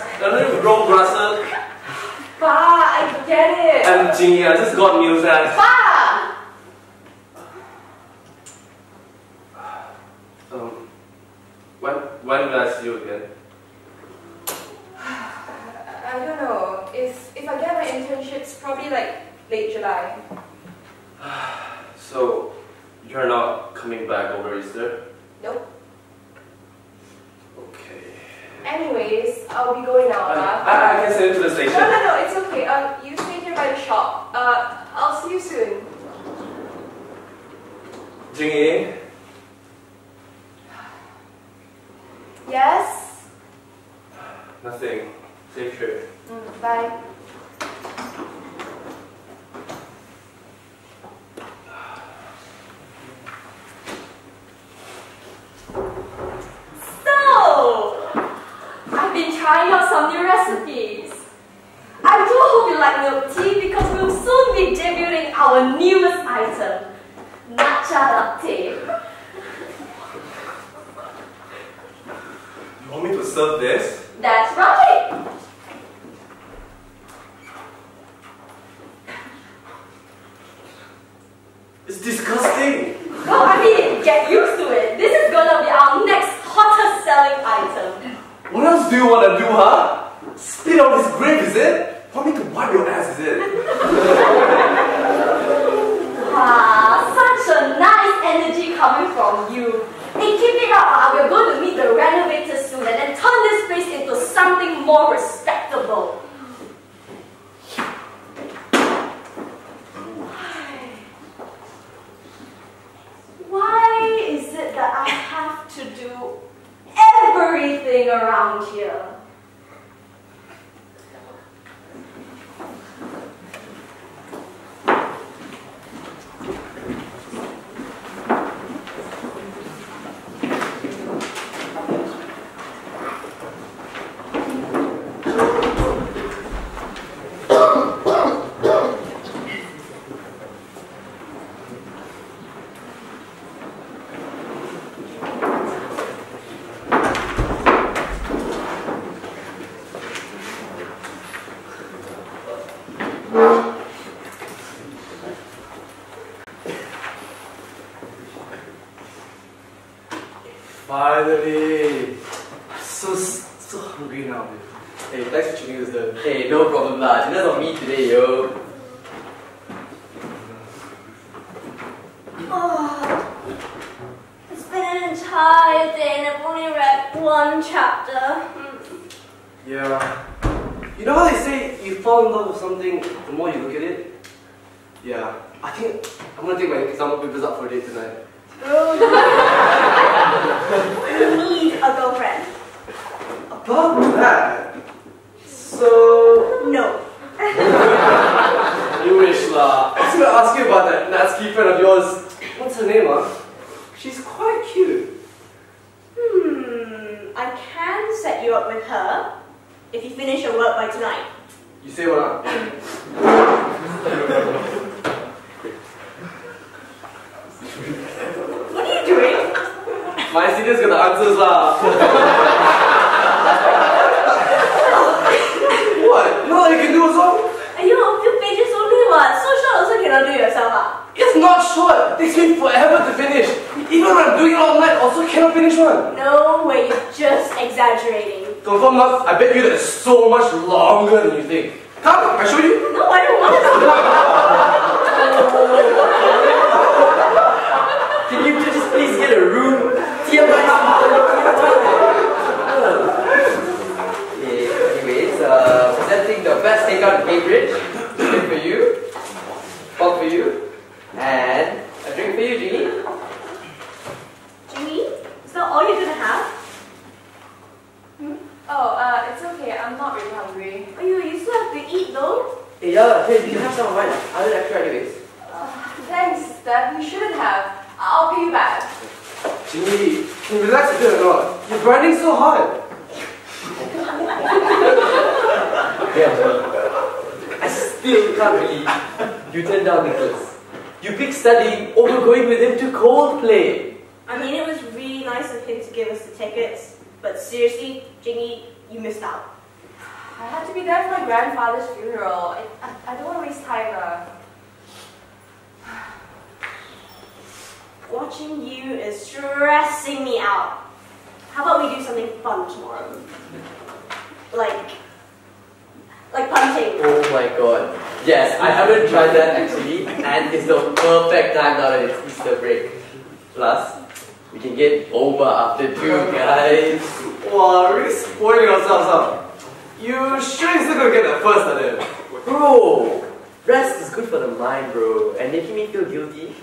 [SPEAKER 3] The first at it?
[SPEAKER 6] Bro, rest is good for the mind, bro, and making me feel guilty.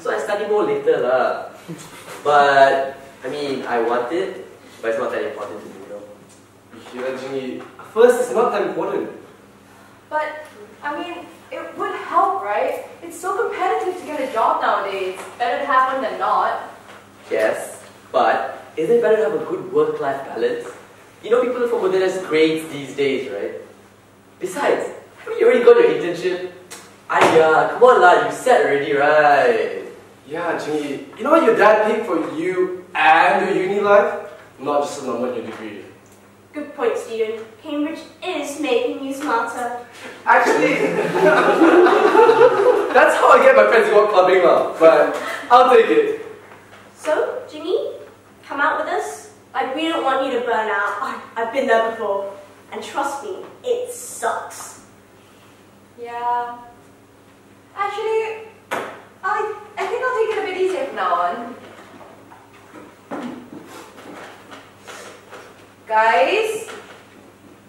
[SPEAKER 6] So I study more later, lah. But I mean, I want it, but it's not that important to me, you know.
[SPEAKER 3] Yeah, Jimmy, first is not that important.
[SPEAKER 2] But, I mean, it would help, right? It's so competitive to get a job nowadays. Better to have one than not.
[SPEAKER 6] Yes, but isn't it better to have a good work-life balance? You know, people look for modernist grades these days, right? Besides, haven't you already got your internship? Aiyah, come on lah, you said already, right?
[SPEAKER 3] Yeah, Jimmy, you know what your dad paid for you and your uni life? Not just a number in your degree.
[SPEAKER 7] Good point, Steven. Cambridge is making you smarter.
[SPEAKER 3] Actually, that's how I get my friends to go clubbing lah. But I'll take it.
[SPEAKER 7] So, Jimmy, come out with us. Like, we don't want you to burn out. I've been there before. And trust me, it sucks.
[SPEAKER 2] Yeah. Actually, I, I think I'll take it a bit easier from now on. Guys,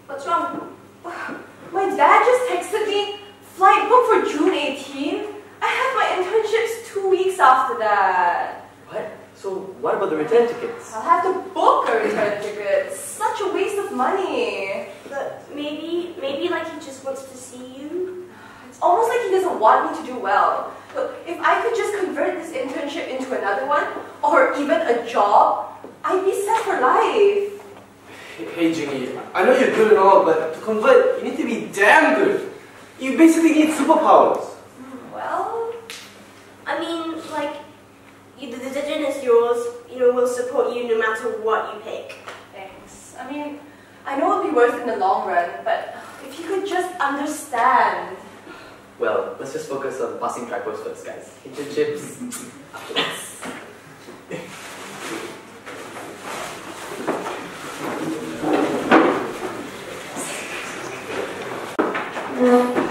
[SPEAKER 7] What's wrong?
[SPEAKER 2] my dad just texted me flight book for June 18. I have my internships two weeks after that.
[SPEAKER 6] What? So what about the return tickets?
[SPEAKER 2] I'll have to book a return ticket. Such a waste of money.
[SPEAKER 7] But maybe, maybe like he just wants to see you.
[SPEAKER 2] It's almost like he doesn't want me to do well. Look, if I could just convert this internship into another one, or even a job, I'd be set for life.
[SPEAKER 3] Hey, hey, I know you're good and all, but to convert, you need to be damn good. You basically need superpowers.
[SPEAKER 2] Well,
[SPEAKER 7] I mean, like, you, the decision is yours. You know, we'll support you no matter what you pick.
[SPEAKER 2] thanks. I mean, I know it'll be worth it in the long run, but if you could just understand.
[SPEAKER 6] Well, let's just focus on passing tripos first, guys. Internships afterwards.
[SPEAKER 3] I'm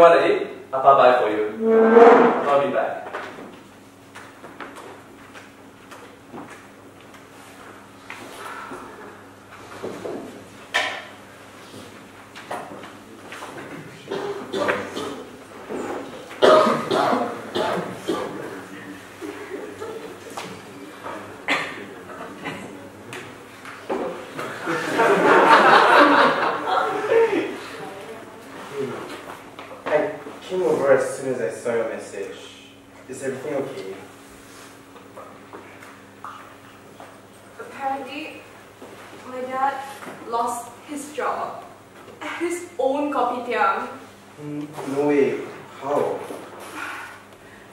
[SPEAKER 2] What do
[SPEAKER 3] you want to eat? Appa buy for you. I'll be back.
[SPEAKER 4] I came over as soon as I saw your message. Is everything okay?
[SPEAKER 2] Apparently, my dad lost his job at his own kopitiam.
[SPEAKER 4] Mm, no way. How?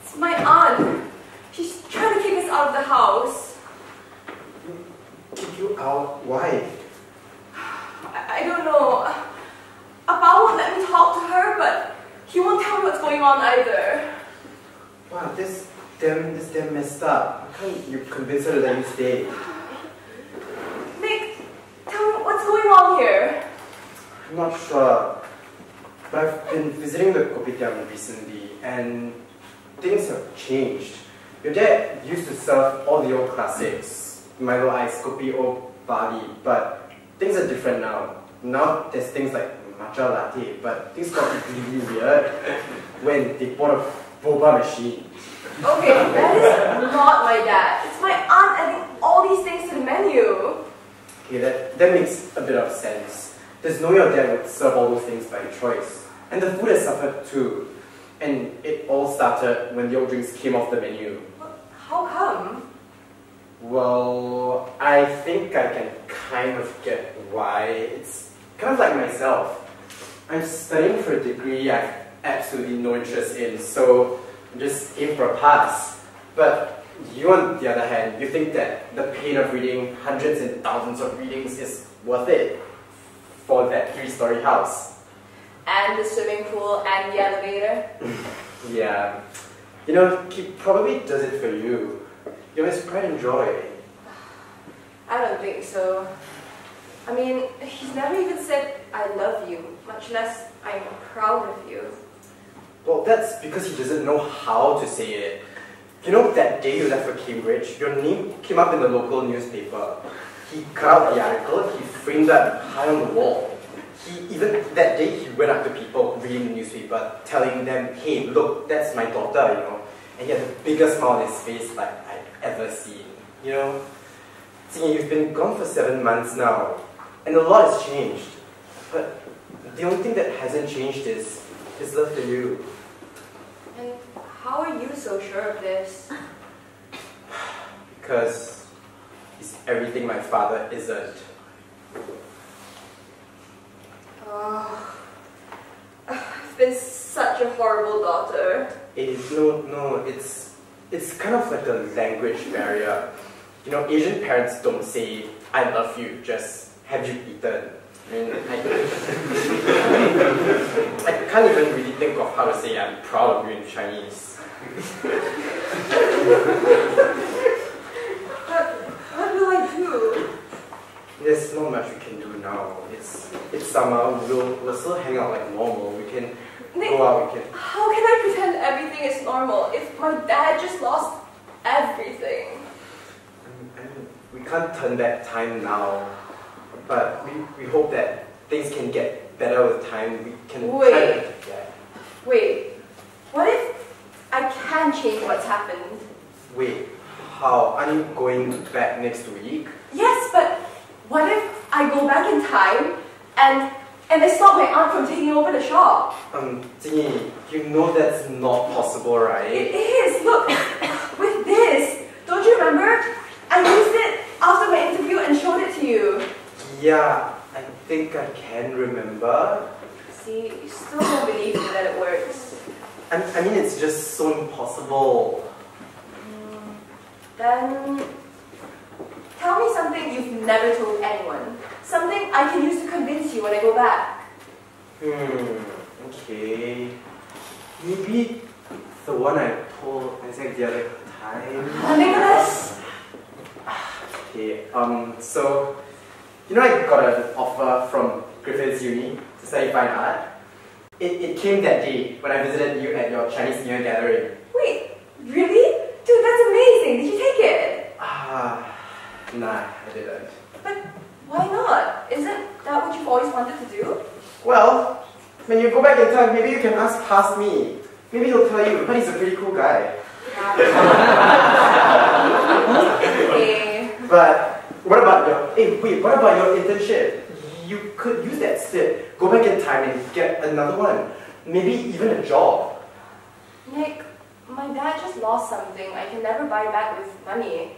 [SPEAKER 2] It's my aunt. She's trying to kick us out of the house.
[SPEAKER 4] Kick you out? Why?
[SPEAKER 2] I, I don't know. Appa won't let me talk to her, but he won't tell me what's going on either.
[SPEAKER 4] Wow, this damn, this damn messed up. How can't you convince her to let you stay?
[SPEAKER 2] Nick, tell me what's going on here.
[SPEAKER 4] I'm not sure. But I've been visiting the kopitiam recently and things have changed. Your dad used to serve all the old classics, Milo Ice, Kopi O, Bali, but things are different now. Now there's things like matcha latte, but things got really weird when they bought a boba machine.
[SPEAKER 2] Okay, that is not my dad. It's my aunt adding all these things to the menu.
[SPEAKER 4] Okay, that, that makes a bit of sense. There's no way your dad would serve all those things by choice. And the food has suffered too. And it all started when the old drinks came off the menu.
[SPEAKER 2] How come?
[SPEAKER 4] Well, I think I can kind of get why. It's kind of like myself. I'm studying for a degree I have absolutely no interest in, so I'm just aim for a pass. But you, on the other hand, you think that the pain of reading hundreds and thousands of readings is worth it for that three-story house.
[SPEAKER 2] And the swimming pool and the elevator.
[SPEAKER 4] Yeah. You know, he probably does it for you. You're his pride and joy.
[SPEAKER 2] I don't think so. I mean, he's never even said, I love you, much less, I'm proud of you.
[SPEAKER 4] Well, that's because he doesn't know how to say it. You know, that day you left for Cambridge, your name came up in the local newspaper. He cut out the article, he framed that high on the wall. He even, that day, he went up to people reading the newspaper, telling them, hey, look, that's my daughter, you know. And he had the biggest smile on his face like I've ever seen, you know. See, you've been gone for seven months now, and a lot has changed. But the only thing that hasn't changed is his love for you.
[SPEAKER 2] And how are you so sure of this?
[SPEAKER 4] Because he's everything my father isn't.
[SPEAKER 2] Oh, I've been such a horrible daughter.
[SPEAKER 4] It is no, no. It's it's kind of like a language barrier. You know, Asian parents don't say "I love you," just "Have you eaten?" I mean, I, I can't even really think of how to say "I'm proud of you" in Chinese.
[SPEAKER 2] What, what will I do?
[SPEAKER 4] There's not much we can do now. It's it's summer. We'll we'll still hang out like normal. We can
[SPEAKER 2] Nick,
[SPEAKER 4] go out. We can.
[SPEAKER 2] how can I pretend everything is normal if my dad just lost everything?
[SPEAKER 4] I mean, we can't turn back time now, but we, we hope that things can get better with time. We can.
[SPEAKER 2] Wait. Wait, what if I can change what's happened?
[SPEAKER 4] Wait, how? Are you going back next week?
[SPEAKER 2] Yes, but what if I go back in time and and I stop my aunt from taking over the shop?
[SPEAKER 4] Um, Jingyi, you know that's not possible, right?
[SPEAKER 2] It is. Look, with this, don't you remember? I used it after my interview and showed it to you.
[SPEAKER 4] Yeah, I think I can remember.
[SPEAKER 2] See, you still don't believe me that it works.
[SPEAKER 4] I, I mean, it's just so impossible.
[SPEAKER 2] Then tell me something you've never told anyone. Something I can use to convince you when I go back.
[SPEAKER 4] Hmm, okay. Maybe the one I told Isaac the other time.
[SPEAKER 2] Oh, Nicholas!
[SPEAKER 4] Okay, um, so, you know I got an offer from Griffiths Uni to study fine art? It, it came that day when I visited you at your Chinese New Year gathering.
[SPEAKER 2] Wait, really? Dude, that's amazing. Did you take it?
[SPEAKER 4] Ah, nah, I didn't.
[SPEAKER 2] But why not? Isn't that what you've always wanted to do?
[SPEAKER 4] Well, when you go back in time, maybe you can ask past me. Maybe he'll tell you, but he's a pretty cool guy.
[SPEAKER 2] okay.
[SPEAKER 4] But what about your, hey, wait, what about your internship? You could use that stint, go back in time and get another one. Maybe even a job.
[SPEAKER 2] Nick, my dad just lost something I can never buy back with money.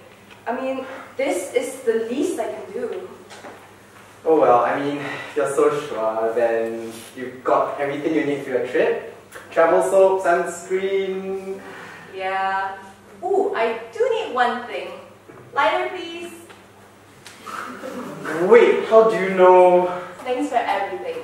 [SPEAKER 2] I mean, this is the least I can do.
[SPEAKER 4] Oh well, I mean, if you're so sure, then you've got everything you need for your trip. Travel soap, sunscreen.
[SPEAKER 2] Yeah. Ooh, I do need one thing. Lighter, please.
[SPEAKER 4] Wait, how do you know?
[SPEAKER 2] Thanks for everything,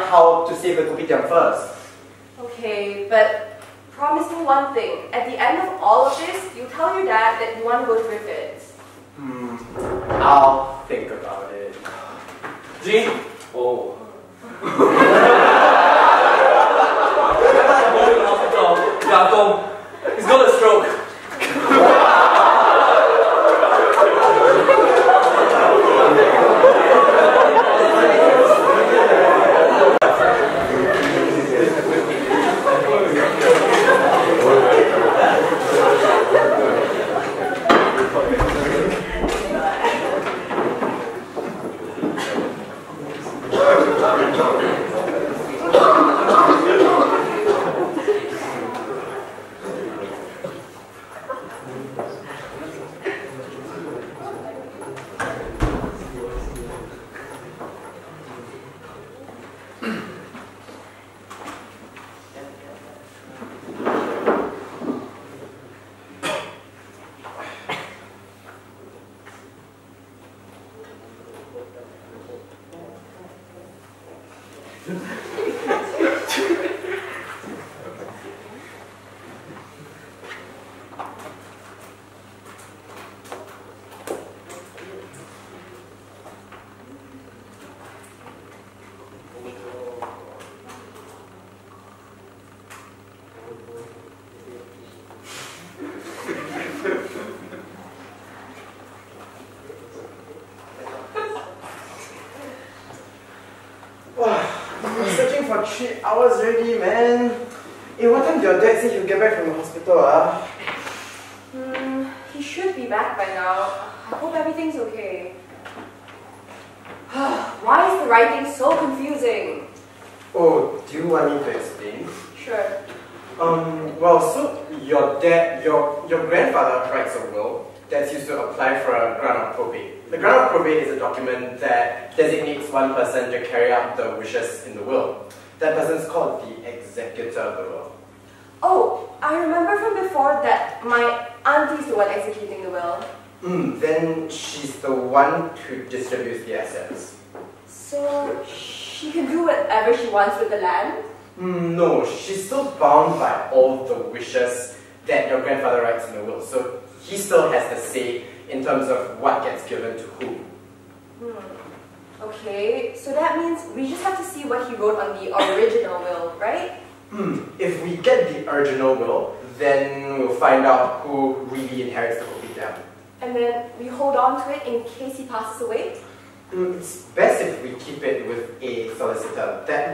[SPEAKER 10] To
[SPEAKER 11] out
[SPEAKER 4] how to save the kopitiam first.
[SPEAKER 2] Okay, but promise me one thing. At the end of all of this, you tell your dad that you want to go to Griffiths.
[SPEAKER 4] Hmm. I'll think about it.
[SPEAKER 3] Jean? Oh.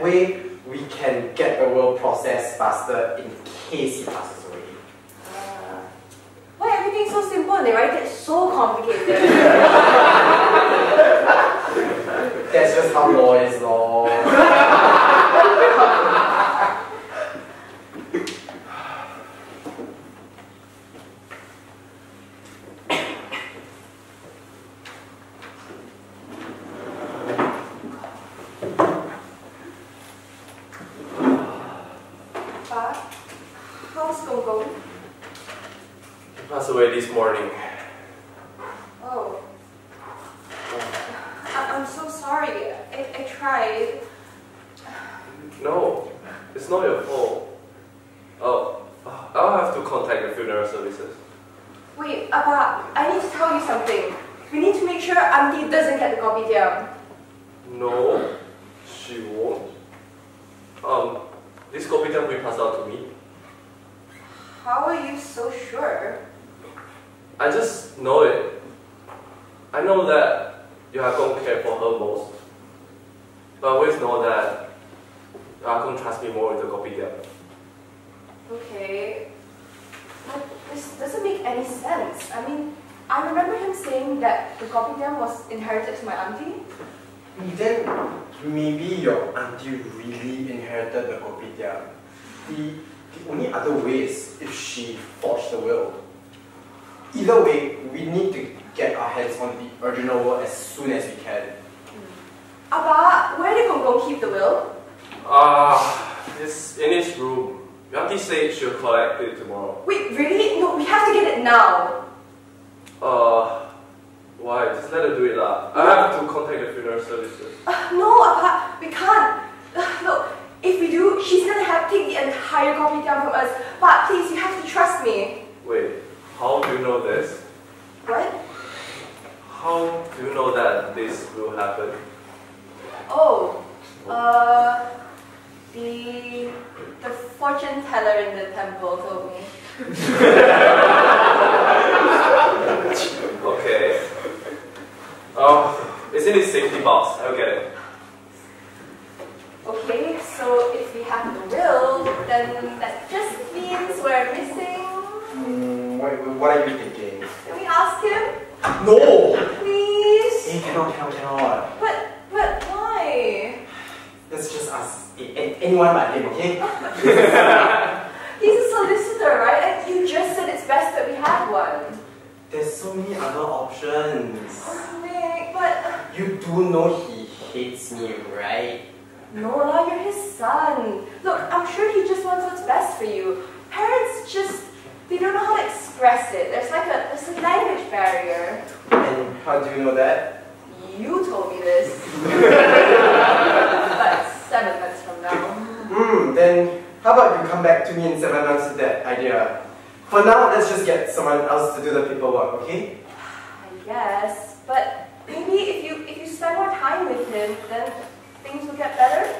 [SPEAKER 4] way, we can get the will processed faster in case he passes away.
[SPEAKER 2] Uh, why everything's so simple and they write it so complicated?
[SPEAKER 4] That's just how law is, law.
[SPEAKER 2] Pa, how's Gong Gong?
[SPEAKER 3] He passed away this morning.
[SPEAKER 2] Oh. I- I'm so sorry. I, I tried.
[SPEAKER 3] No, it's not your fault. Oh, I'll have to contact the funeral services.
[SPEAKER 2] Wait, Appa, I need to tell you something. We need to make sure Auntie doesn't get the kopitiam.
[SPEAKER 3] No, she won't. Um, this kopitiam will be passed out to me.
[SPEAKER 2] How are you so sure?
[SPEAKER 3] I just know it. I know that you are going to care for her most. But I always know that you are going to trust me more with the kopitiam.
[SPEAKER 2] Okay. But this doesn't make any sense. I mean, I remember him saying that the kopitiam was inherited to my auntie.
[SPEAKER 4] Hmm, then maybe your auntie really inherited the kopitiam. The, the only other way is if she forged the will. Either way, we need to get our hands on the original will as soon as we can.
[SPEAKER 2] Appa, where did Gong Gong keep the will?
[SPEAKER 3] Ah, it's in his room. Your auntie said she'll collect it tomorrow.
[SPEAKER 2] Wait, really? No, we have to get it now.
[SPEAKER 3] Uh, Why? Just let her do it lah. I have to contact the funeral services.
[SPEAKER 2] Uh, no, Appa, we can't. Uh, look, if we do, she's gonna have to take the entire copy down from us. But please, you have to trust me.
[SPEAKER 3] Wait, how do you know this?
[SPEAKER 2] What?
[SPEAKER 3] How do you know that this will happen?
[SPEAKER 2] Oh, uh, the the fortune teller in the temple told me.
[SPEAKER 3] Okay. Oh, it's in his safety box. I'll get it.
[SPEAKER 2] Okay, so if we have the will, then that just means we're missing.
[SPEAKER 4] Mm, what, what are you thinking?
[SPEAKER 2] Can we ask him,
[SPEAKER 4] No!
[SPEAKER 2] please?
[SPEAKER 4] Hey, cannot, cannot, cannot.
[SPEAKER 2] But but why?
[SPEAKER 4] Let's just ask a- a- anyone but him, okay?
[SPEAKER 2] He's a solicitor, right? And you just said it's best that we have one.
[SPEAKER 4] There's so many other options.
[SPEAKER 2] Oh, Nick, but
[SPEAKER 4] You do know he hates me, right?
[SPEAKER 2] no, lah, you're his son. Look, I'm sure he just wants what's best for you. Parents just they don't know how to express it. There's like a there's a language barrier.
[SPEAKER 4] And how do you know that?
[SPEAKER 2] You told me this. but seven months from now.
[SPEAKER 4] Hmm, then how about you come back to me in seven months with that idea? For now, let's just get someone else to do the paperwork, okay?
[SPEAKER 2] I guess, but maybe if you if you spend more time with him, then things will get better.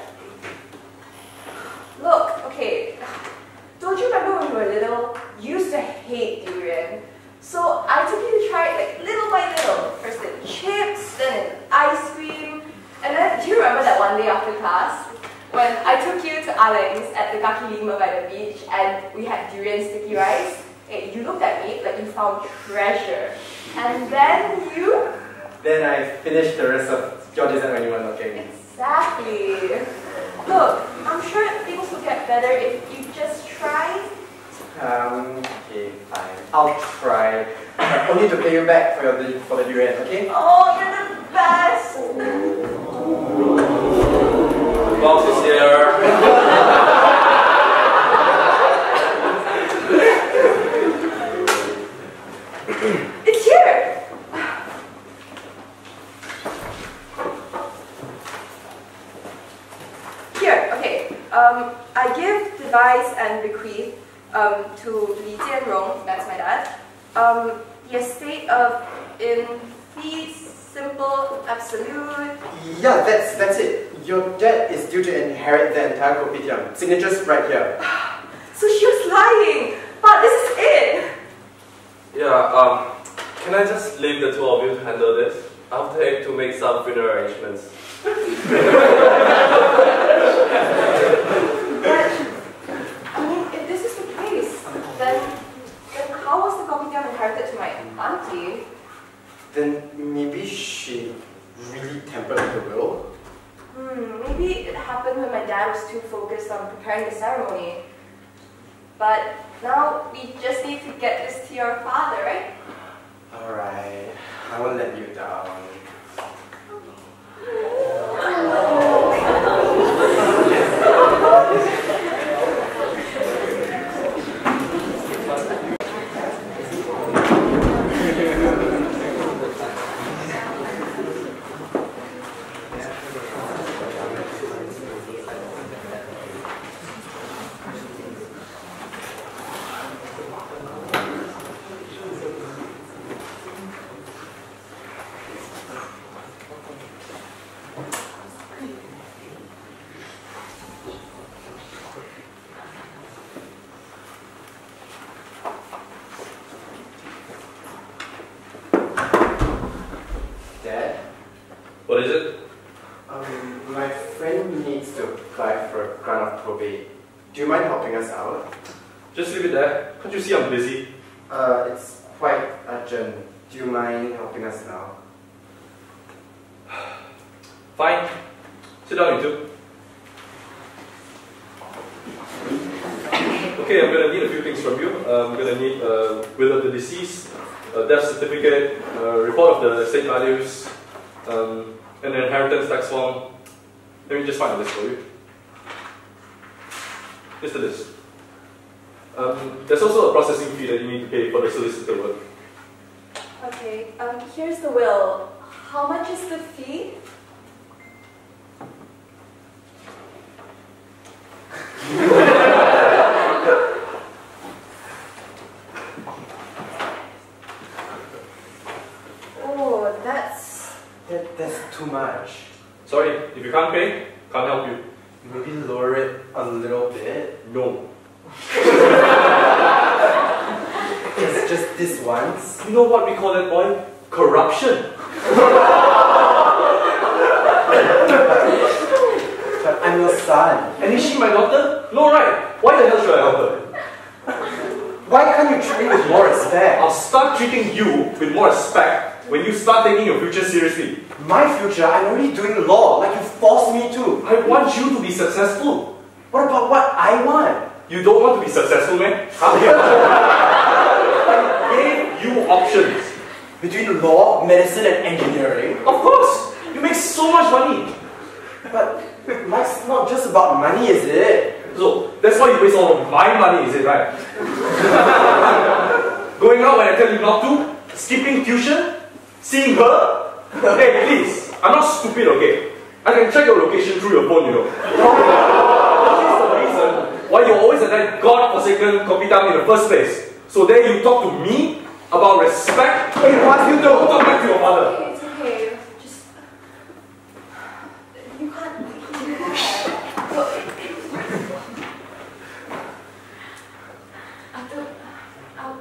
[SPEAKER 2] Look, okay, don't you remember when we were little? You used to hate durian. So I took you to try it like little by little. First in chips, then in ice cream. And then do you remember that one day after class? When I took you to Alex at the Kaki Lima by the beach and we had durian sticky rice? Eh, you looked at me like you found treasure. And then you
[SPEAKER 4] Then I finished the rest of your dessert when you were looking.
[SPEAKER 2] Exactly. Look, I'm sure things will get better if you just try.
[SPEAKER 4] Um, okay, fine. I'll try. But only to pay you back for your for the durian, okay?
[SPEAKER 2] Oh, you're the best.
[SPEAKER 3] The box is here.
[SPEAKER 2] It's here. Here, okay. Um, I give, devise, and bequeath um, to Li Jianrong, that's my dad, um, the estate of in fee simple absolute.
[SPEAKER 4] Yeah, that's that's it. Your dad is due to inherit the entire kopitiam. Signatures right here.
[SPEAKER 2] So she was lying, but this is it.
[SPEAKER 3] Yeah, um, can I just leave the two of you to handle this? I'll take to make some funeral arrangements.
[SPEAKER 2] But I mean, if this is the case, then then how was the kopitiam inherited to my auntie?
[SPEAKER 4] Then maybe she really tampered with the will.
[SPEAKER 2] Hmm, maybe it happened when my dad was too focused on preparing the ceremony. But now we just need to get this to your father, right?
[SPEAKER 4] Alright, I won't let you down.
[SPEAKER 12] And is she my daughter? No, right. Why the hell should I help her?
[SPEAKER 4] Why can't you treat me with more respect?
[SPEAKER 12] I'll start treating you with more respect when you start taking your future seriously.
[SPEAKER 4] My future, I'm already doing law, like you forced me to.
[SPEAKER 12] I want you to be successful.
[SPEAKER 4] What about what I want?
[SPEAKER 12] You don't want to be successful, man? I gave you options.
[SPEAKER 4] Between law, medicine, and engineering.
[SPEAKER 12] Of course, you make so much money.
[SPEAKER 4] But life's not just about money, is it?
[SPEAKER 12] So that's why you waste all of my money, is it right? Going out when I tell you not to, skipping tuition, seeing her. Hey, please, I'm not stupid, okay? I can check your location through your phone, you know. This is the reason why you're always at that god-forsaken kopitiam in the first place. So then you talk to me about respect.
[SPEAKER 4] Hey, what you do?
[SPEAKER 12] talk back to your father.
[SPEAKER 2] okay. It's okay. Just you can't. You can't. Look. I don't. I'll,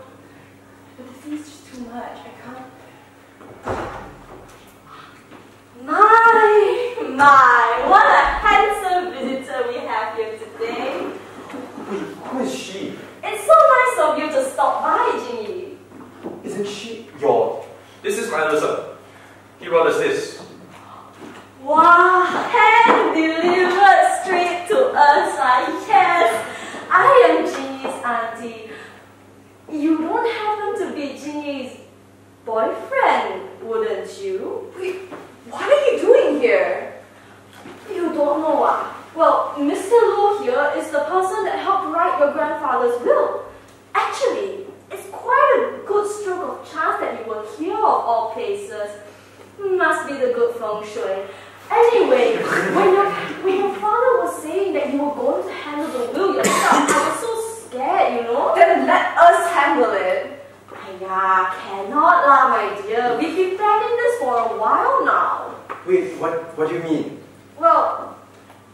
[SPEAKER 2] but the fee's just too much. I can't.
[SPEAKER 7] My, my, what a handsome visitor we have here today.
[SPEAKER 4] Wait, who is she?
[SPEAKER 7] It's so nice of you to stop by, Jingyi.
[SPEAKER 4] Isn't she your...
[SPEAKER 12] This is my other. He brought us this.
[SPEAKER 7] Wow, hand delivered straight to us, ah, yes. I am Jingyi's auntie. You don't happen to be Jingyi's boyfriend, wouldn't you?
[SPEAKER 2] Wait. What are you doing here?
[SPEAKER 7] You don't know ah? Well, Mr. Low here is the person that helped write your grandfather's will. Actually, it's quite a good stroke of chance that you were here of all places. Must be the good feng shui. Anyway, when your, when your father was saying that you were going to handle the will yourself, I was so scared, you know?
[SPEAKER 2] Then let us handle it.
[SPEAKER 7] Aiya, cannot lah, my dear. We've been planning this for a while now.
[SPEAKER 4] Wait, what, what do you mean?
[SPEAKER 7] Well,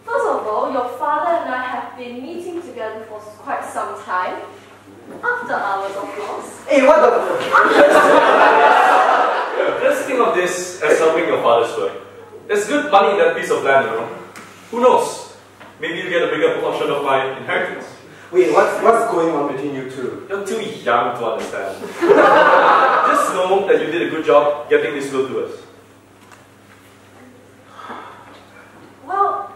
[SPEAKER 7] first of all, your father and I have been meeting together for quite some time. After hours, of course.
[SPEAKER 4] Hey, what the...
[SPEAKER 12] Let's think of this as helping your father's work. There's good money in that piece of land, you know. Who knows? Maybe you get a bigger portion of my inheritance.
[SPEAKER 4] Wait, what's, what's going on between you two?
[SPEAKER 12] You're too young to understand. Just know that you did a good job getting this will to us.
[SPEAKER 7] Well,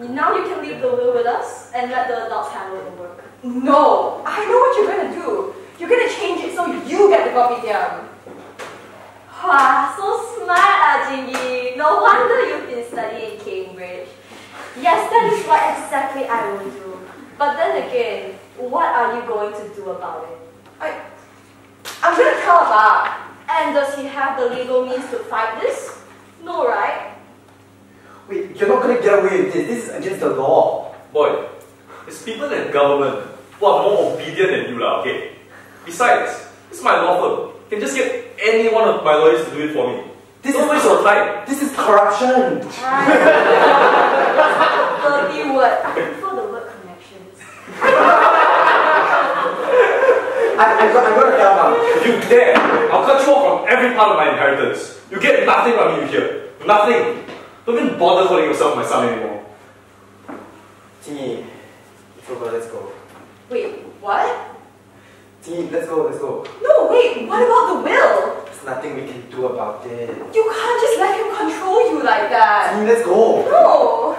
[SPEAKER 7] now you can leave the will with us and let the adults handle the work.
[SPEAKER 2] No, I know what you're gonna do. You're gonna change it so you get the kopitiam.
[SPEAKER 7] Wow, so smart, ah, Jingyi. No wonder you've been studying in Cambridge. Yes, that is what exactly I will do. But then again, what are you going to do about it?
[SPEAKER 2] I, I'm gonna tell Appa.
[SPEAKER 7] And does he have the legal means to fight this? No, right?
[SPEAKER 4] Wait, you're not gonna get away with this. This is against the law.
[SPEAKER 12] Boy, it's people in government who are more obedient than you, lah, okay? Besides, it's my law firm. You can just get any one of my lawyers to do it for me.
[SPEAKER 4] This
[SPEAKER 12] Don't
[SPEAKER 4] is
[SPEAKER 12] waste your time.
[SPEAKER 4] This is corruption.
[SPEAKER 7] Dirty word. I prefer the word connections.
[SPEAKER 4] I, I'm, I'm gonna tell mom.
[SPEAKER 12] If you dare, I'll cut you off from every part of my inheritance. You get nothing from me here. Nothing. Don't even bother calling yourself my son anymore.
[SPEAKER 4] Tingy, it's over, let's go.
[SPEAKER 2] Wait, what?
[SPEAKER 4] Tingy, let's go, let's go.
[SPEAKER 2] No, wait, what about the will?
[SPEAKER 4] There's nothing we can do about it.
[SPEAKER 2] You can't just let him control you like that.
[SPEAKER 4] Tingy, let's go.
[SPEAKER 2] No.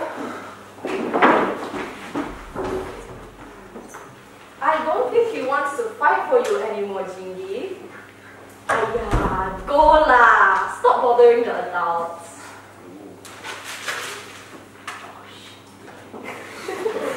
[SPEAKER 7] I don't think he wants to fight for you anymore, Jingyi. Aiya, go lah. Stop bothering the adults.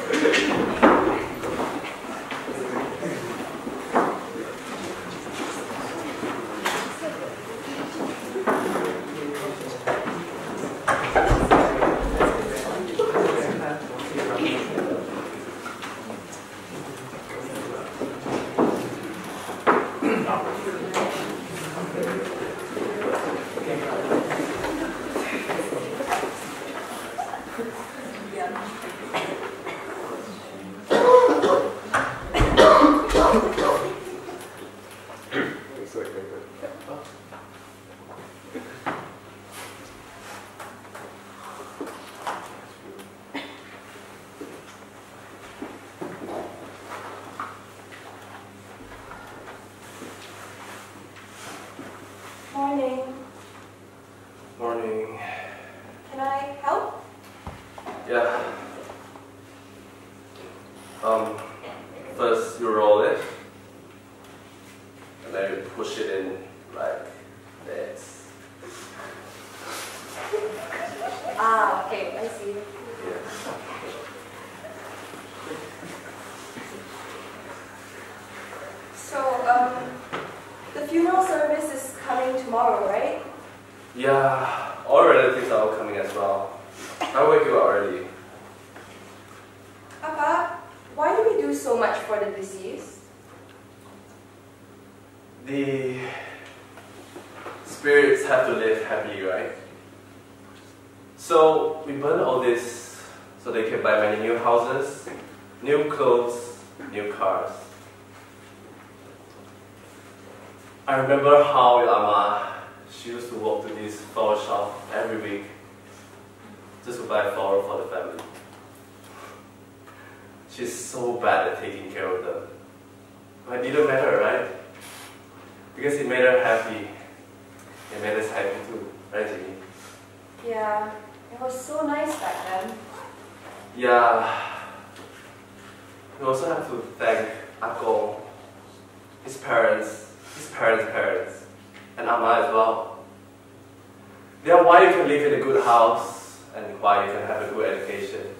[SPEAKER 3] They are why you can live in a good house and why you can have a good education.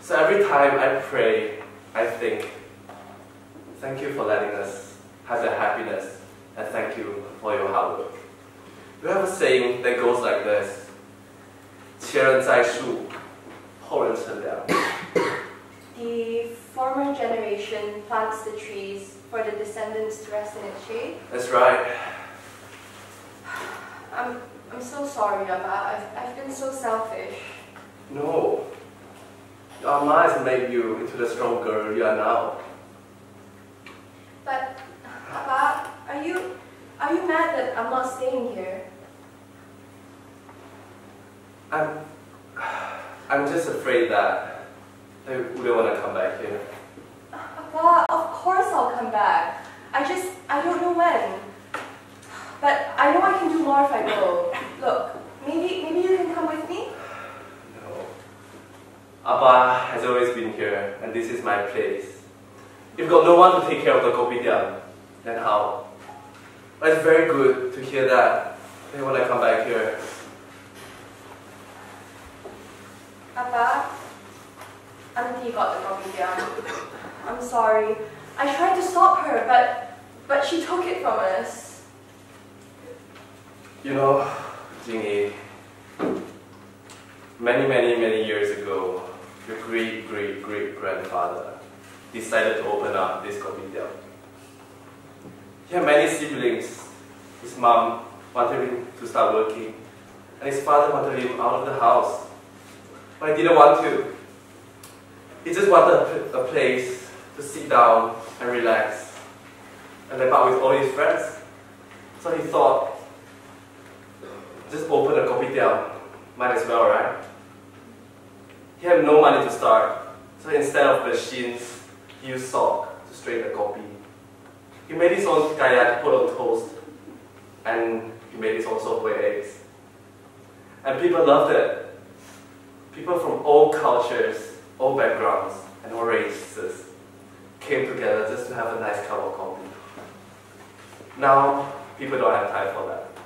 [SPEAKER 3] So every time I pray, I think, thank you for letting us have the happiness and thank you for your hard work. We have a saying that goes like this. 前人栽树，后人乘凉。
[SPEAKER 2] The former generation plants the trees for the descendants to rest in its shade.
[SPEAKER 3] That's right.
[SPEAKER 2] I'm, I'm so sorry, Appa. I've, I've been so selfish.
[SPEAKER 3] No. Your mind has made you into the strong girl you are now.
[SPEAKER 2] But, Appa, are you, are you mad that I'm not staying here?
[SPEAKER 3] I'm, I'm just afraid that they wouldn't want to come back here.
[SPEAKER 2] Appa, of course I'll come back. I just, I don't know when. But I know I can do more if I go. Look, maybe, maybe you can come with me?
[SPEAKER 3] No. Appa has always been here, and this is my place. You've got no one to take care of the kopitiam, then how? But it's very good to hear that they want to come back here.
[SPEAKER 2] Appa, Auntie got the kopitiam. I'm sorry. I tried to stop her, but, but she took it from us.
[SPEAKER 3] You know, Jingyi, many, many, many years ago, your great, great, great grandfather decided to open up this kopitiam. He had many siblings. His mom wanted him to start working, and his father wanted him out of the house. But he didn't want to. He just wanted a place to sit down and relax and live out with all his friends. So he thought, just open a kopitiam. Might as well, right? He had no money to start, so instead of machines, he used salt to strain the coffee. He made his own kaya to put on toast, and he made his own software eggs. And people loved it. People from all cultures, all backgrounds, and all races came together just to have a nice cup of coffee. Now, people don't have time for that.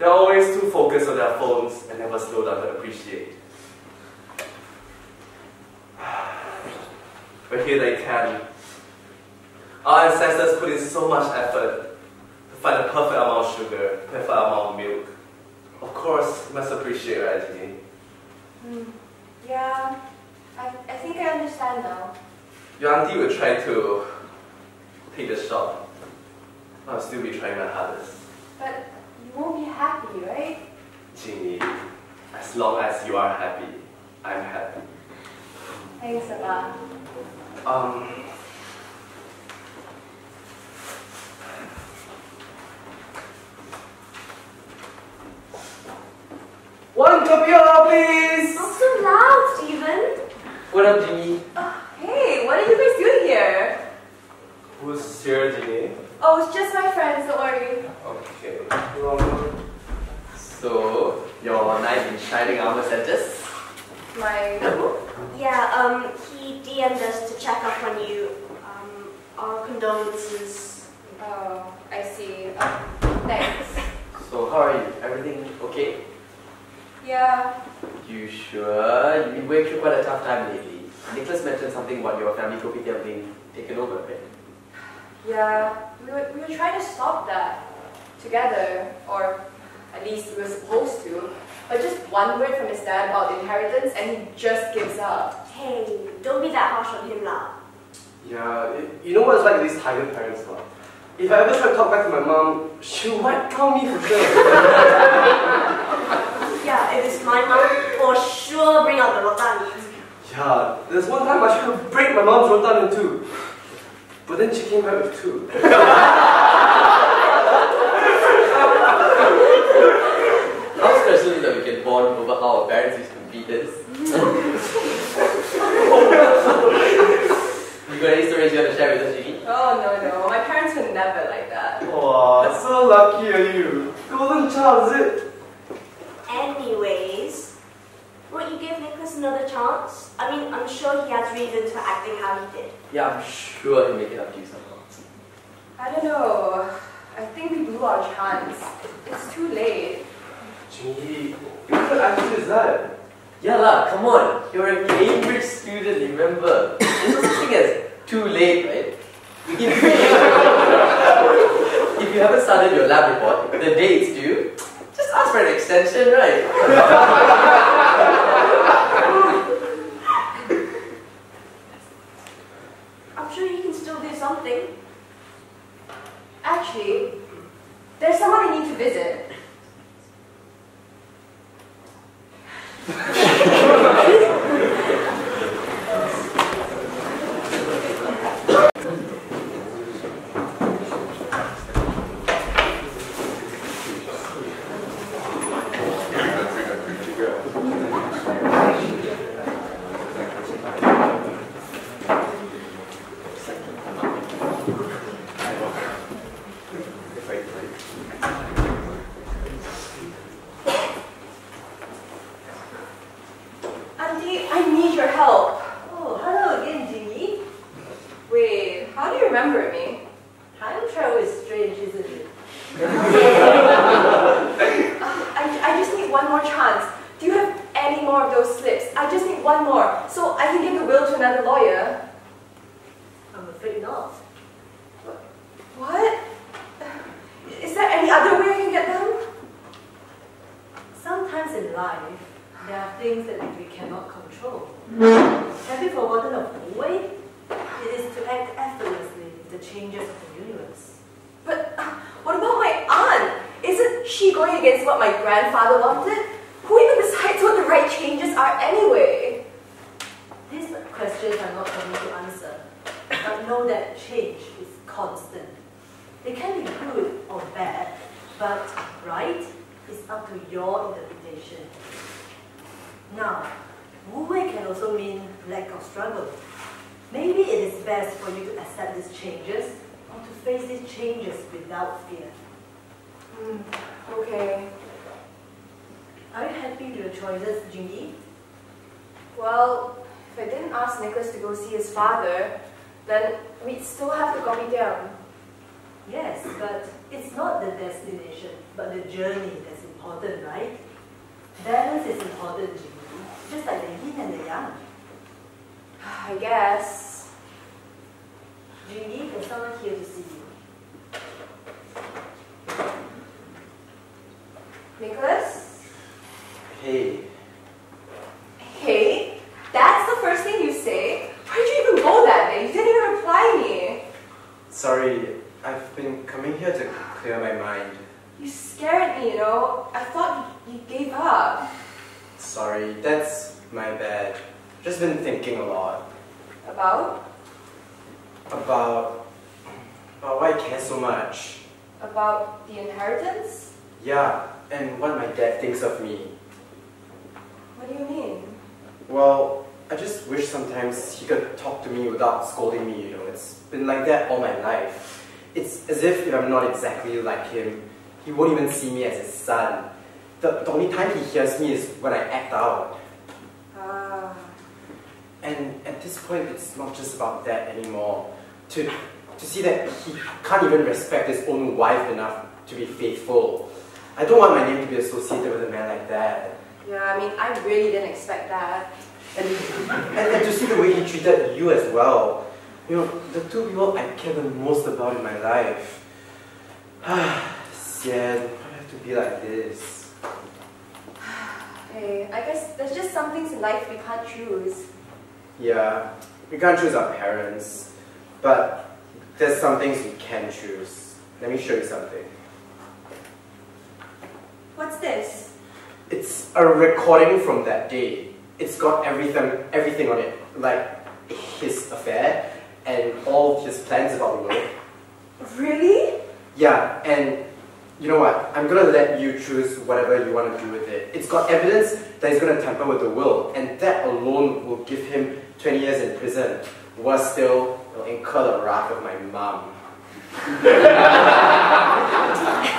[SPEAKER 3] They're always too focused on their phones and never slow down to appreciate. But here they can. Our ancestors put in so much effort to find the perfect amount of sugar, perfect amount of milk. Of course, you must appreciate right, Jeannie?
[SPEAKER 2] Hmm. Yeah, I, I think I understand now.
[SPEAKER 3] Your auntie will try to take the shot. I'll still be trying my hardest.
[SPEAKER 2] But you won't be happy, right?
[SPEAKER 3] Jeannie, as long as you are happy, I'm happy.
[SPEAKER 2] Thanks, Appa.
[SPEAKER 3] Um,
[SPEAKER 12] Why
[SPEAKER 3] One copier, please.
[SPEAKER 7] Not so loud, Stephen.
[SPEAKER 6] What up, Jimmy?
[SPEAKER 2] Hey, what are you guys doing here?
[SPEAKER 3] Who's here, Jimmy?
[SPEAKER 2] Oh, it's just my friends, don't worry.
[SPEAKER 3] Okay.
[SPEAKER 6] So, your knight in shining armor sent us?
[SPEAKER 2] My.
[SPEAKER 7] Yeah, um, he DM'd us to check up on you. Um, our condolences.
[SPEAKER 2] Oh, I see. Um, thanks.
[SPEAKER 6] So, how are you? Everything okay?
[SPEAKER 2] Yeah.
[SPEAKER 6] You sure? You've been going through quite a tough time lately. Nicholas mentioned something about your family kopitiam being taken over, right?
[SPEAKER 2] Yeah. We were, we were trying to stop that together, or at least we were supposed to. But just one word from his dad about the inheritance, and he just gives up.
[SPEAKER 7] Hey, don't be that harsh on him lah.
[SPEAKER 3] yeah, y- you know what it's like these tiger parents, lah. If I ever try to talk back to my mom, she might call me for sure.
[SPEAKER 7] Yeah, if it's my mom, for sure bring out the rotan meat.
[SPEAKER 3] yeah, there's one time I tried to break my mom's rotan in two. But then she came back with two.
[SPEAKER 6] How special is that we can bond over how our parents used to beat us? you got any stories you want to share with us, Jimmy?
[SPEAKER 2] Oh, no, no. My parents were never like that.
[SPEAKER 3] Wow, so lucky are you. Golden child, is it?
[SPEAKER 7] Anyways, won't you give Nicholas another chance? I mean, I'm sure he has reasons for acting how he did.
[SPEAKER 6] Yeah, I'm sure he'll make it up to you somehow.
[SPEAKER 2] I don't know. I think we blew our chance. It's too late.
[SPEAKER 3] Gee, what kind of attitude is that?
[SPEAKER 6] Yeah lah, come on. You're a Cambridge student, remember? There's no such thing as too late, right? If, if you haven't started your lab report, the day it's due, just ask for an extension, right?
[SPEAKER 7] I'm sure he can still do something.
[SPEAKER 2] Actually, there's someone I need to visit. Auntie, I need your help.
[SPEAKER 8] Oh, hello again, Jimmy.
[SPEAKER 2] Wait, how do you remember me?
[SPEAKER 8] Time travel is strange, isn't it?
[SPEAKER 2] I, I just need one more chance. Do you have any more of those slips? I just need one more, so I can give the will to another lawyer.
[SPEAKER 8] I'm afraid not.
[SPEAKER 2] What? Is there any other way I can get them?
[SPEAKER 8] Sometimes in life, there are things that we cannot control. Have you forgotten of Wu Wei? It is to act effortlessly with the changes of the universe.
[SPEAKER 2] But uh, what about my aunt? Isn't she going against what my grandfather wanted? Who even decides what the right changes are anyway?
[SPEAKER 8] These questions are not for me to answer, but know that change is constant. They can be good or bad, but right is up to your interpretation. Now, Wu Wei can also mean lack of struggle. Maybe it is best for you to accept these changes or to face these changes without fear.
[SPEAKER 2] Hmm, okay.
[SPEAKER 8] Are you happy with your choices, Jingyi?
[SPEAKER 2] Well, if I didn't ask Nicholas to go see his father, then we'd still have to copy down.
[SPEAKER 8] Yes, but it's not the destination, but the journey that's important, right? Balance is important, Jimmy. Just like the yin and the yang.
[SPEAKER 2] I guess.
[SPEAKER 8] Jimmy, there's someone here to see you.
[SPEAKER 2] Nicholas?
[SPEAKER 4] Hey,
[SPEAKER 2] Hey, that's the first thing you say? Why'd you even go that way? You didn't even reply me.
[SPEAKER 4] sorry, I've been coming here to clear my mind.
[SPEAKER 2] You scared me, you know. I thought you you gave up.
[SPEAKER 4] Sorry, that's my bad. Just been thinking a lot
[SPEAKER 2] About?
[SPEAKER 4] about about why I care so much.
[SPEAKER 2] About the inheritance?
[SPEAKER 4] Yeah, and what my dad thinks of me. What do you mean? Well, I just wish sometimes he could talk to me without scolding me, you know. It's been like that all my life. It's as if if I'm not exactly like him, he won't even see me as his son. The, the only time he hears me is when I act out.
[SPEAKER 7] Ah.
[SPEAKER 4] And at this point, it's not just about that anymore. To, to see that he can't even respect his own wife enough to be faithful. I don't want my name to be associated with a man like that.
[SPEAKER 7] Yeah, I mean, I really didn't expect that.
[SPEAKER 4] And, and, and to see the way he treated you as well. You know, the two people I care the most about in my life. Ah, Sian, why have to be like this?
[SPEAKER 7] Hey, I guess there's just some things in life we can't choose.
[SPEAKER 4] Yeah, we can't choose our parents, but there's some things we can choose. Let me show you something.
[SPEAKER 2] What's this?
[SPEAKER 4] It's a recording from that day. It's got everything, everything on it, like his affair and all his plans about the world.
[SPEAKER 7] Really?
[SPEAKER 4] Yeah, and you know what? I'm gonna let you choose whatever you want to do with it. It's got evidence that he's gonna tamper with the will, and that alone will give him 20 years in prison. Worse still, will incur the wrath of my mom.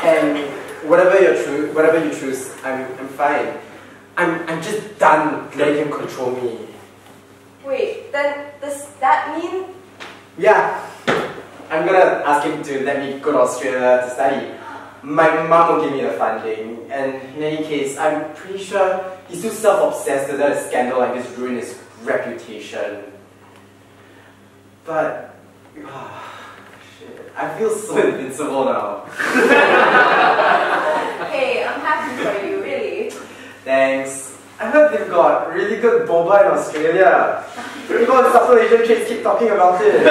[SPEAKER 4] and whatever you choose, whatever you choose, I'm, I'm fine. I'm, I'm just done letting him control me.
[SPEAKER 7] Wait, then does that mean
[SPEAKER 4] Yeah, I'm gonna ask him to let me go to Australia to study. My mom will give me the funding, and in any case, I'm pretty sure he's too self-obsessed to let a scandal like this ruin his reputation. But, ah, shit, I feel so invincible now.
[SPEAKER 7] Happy for you, really.
[SPEAKER 4] Thanks. I heard they've got really good boba in Australia. People in South Asian trades keep talking about it.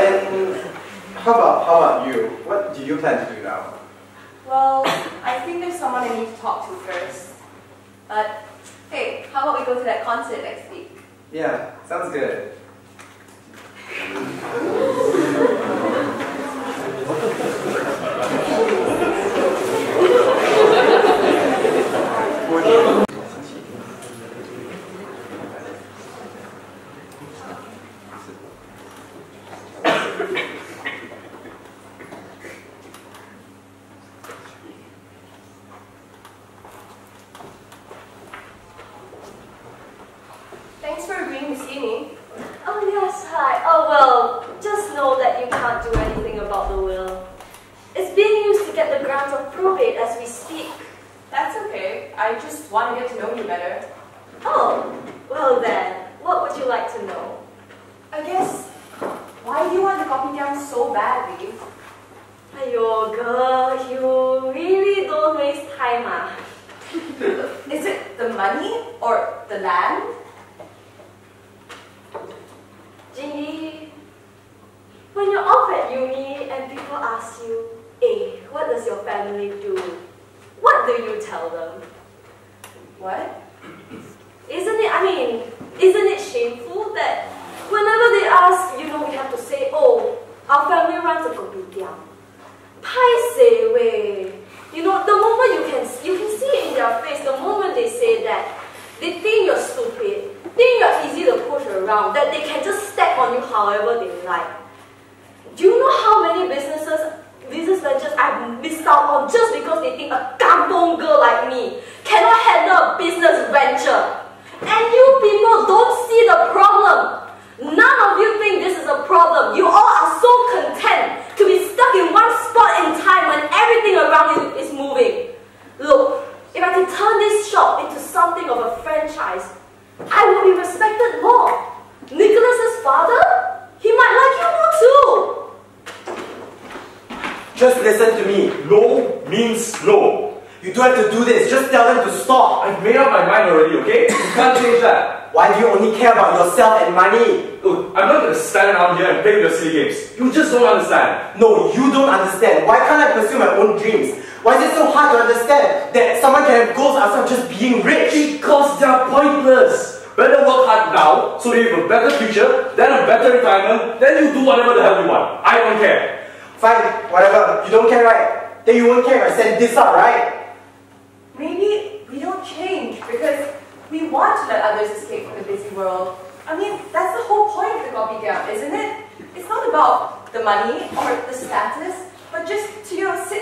[SPEAKER 4] and how about how about you? What do you plan to do now?
[SPEAKER 7] Well, I think there's someone I need to talk to first. But hey, how about we go to that concert next week?
[SPEAKER 4] Yeah, sounds good.
[SPEAKER 7] Thanks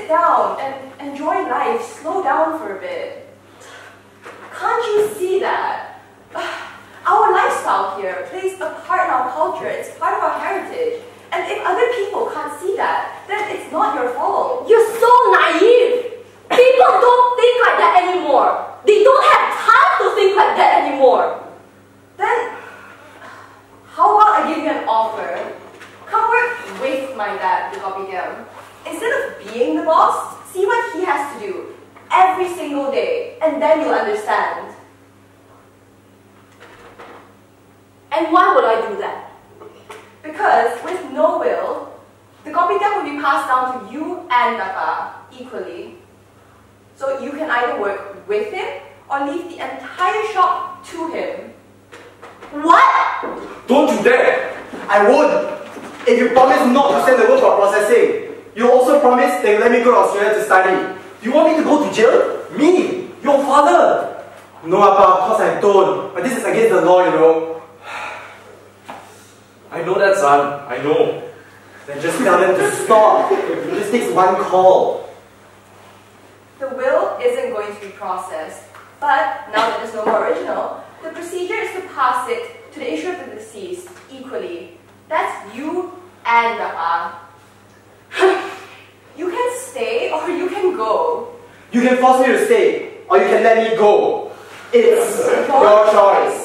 [SPEAKER 2] sit down and enjoy life, slow down for a bit. Can't you see that? Our lifestyle here plays a part in our culture. It's part of our heritage. And if other people can't see that, then it's not your fault.
[SPEAKER 7] You're so naive. People don't think like that anymore. They don't have time to think like that anymore.
[SPEAKER 2] Then, how about I give you an offer? Come work with my dad, kopitiam. Instead of being the boss, see what he has to do every single day, and then you'll understand.
[SPEAKER 7] And why would I do that?
[SPEAKER 2] Because with no will, the kopitiam will be passed down to you and Papa equally. So you can either work with him or leave the entire shop to him.
[SPEAKER 7] What?
[SPEAKER 12] Don't you dare!
[SPEAKER 4] I would. If you promise not to send the work for processing, you also promised they will let me go to Australia to study.
[SPEAKER 12] Do you want me to go to jail? Me, your father.
[SPEAKER 4] No, Appa, of course I don't. But this is against the law, you know.
[SPEAKER 12] I know that, son. I know.
[SPEAKER 4] Then just tell them to stop. It just takes one call.
[SPEAKER 2] The will isn't going to be processed, but now that there's no more original, the procedure is to pass it to the issue of the deceased equally. That's you and the Papa. you can stay or you can go.
[SPEAKER 4] You can force me to stay, or you can let me go. It's your choice.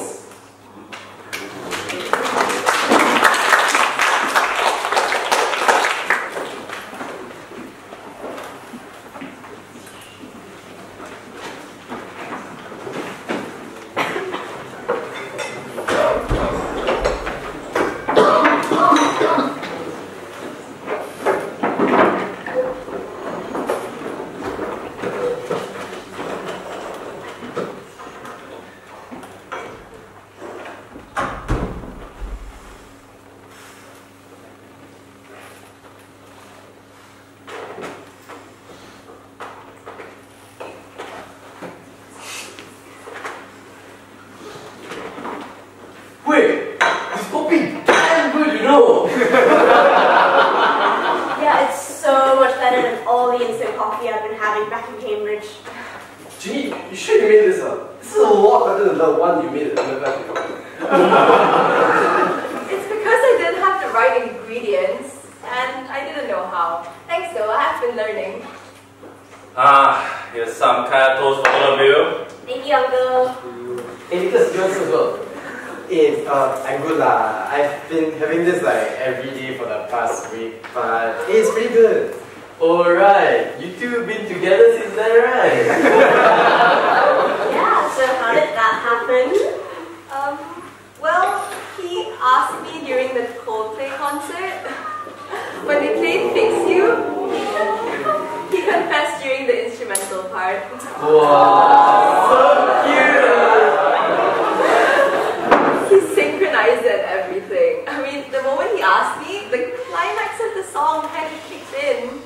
[SPEAKER 6] Wait, this coffee damn good, you know.
[SPEAKER 5] Yeah, it's so much better than all the instant coffee I've been having back in Cambridge.
[SPEAKER 6] Gee, you should have made this up. This is a lot better than the one you made at the back.
[SPEAKER 2] It's because I didn't have the right ingredients, and I didn't know how. Thanks though, I have been learning.
[SPEAKER 12] Ah, here's some kaya toast for all of you.
[SPEAKER 5] Thank you, Uncle.
[SPEAKER 6] Hey, Nicholas, yours as well.
[SPEAKER 4] It's, uh, I'm good lah. I've been having this like every day for the past week, but it's pretty good.
[SPEAKER 6] Alright, you two have been together since then, right?
[SPEAKER 5] Yeah, so how did that happen?
[SPEAKER 2] Um, well, he asked me during the Coldplay concert. when they played Fix You, he confessed during the instrumental part.
[SPEAKER 6] wow, so cute.
[SPEAKER 2] He synchronized and everything. I mean, the moment he asked me, the climax of the song kind of kicked in.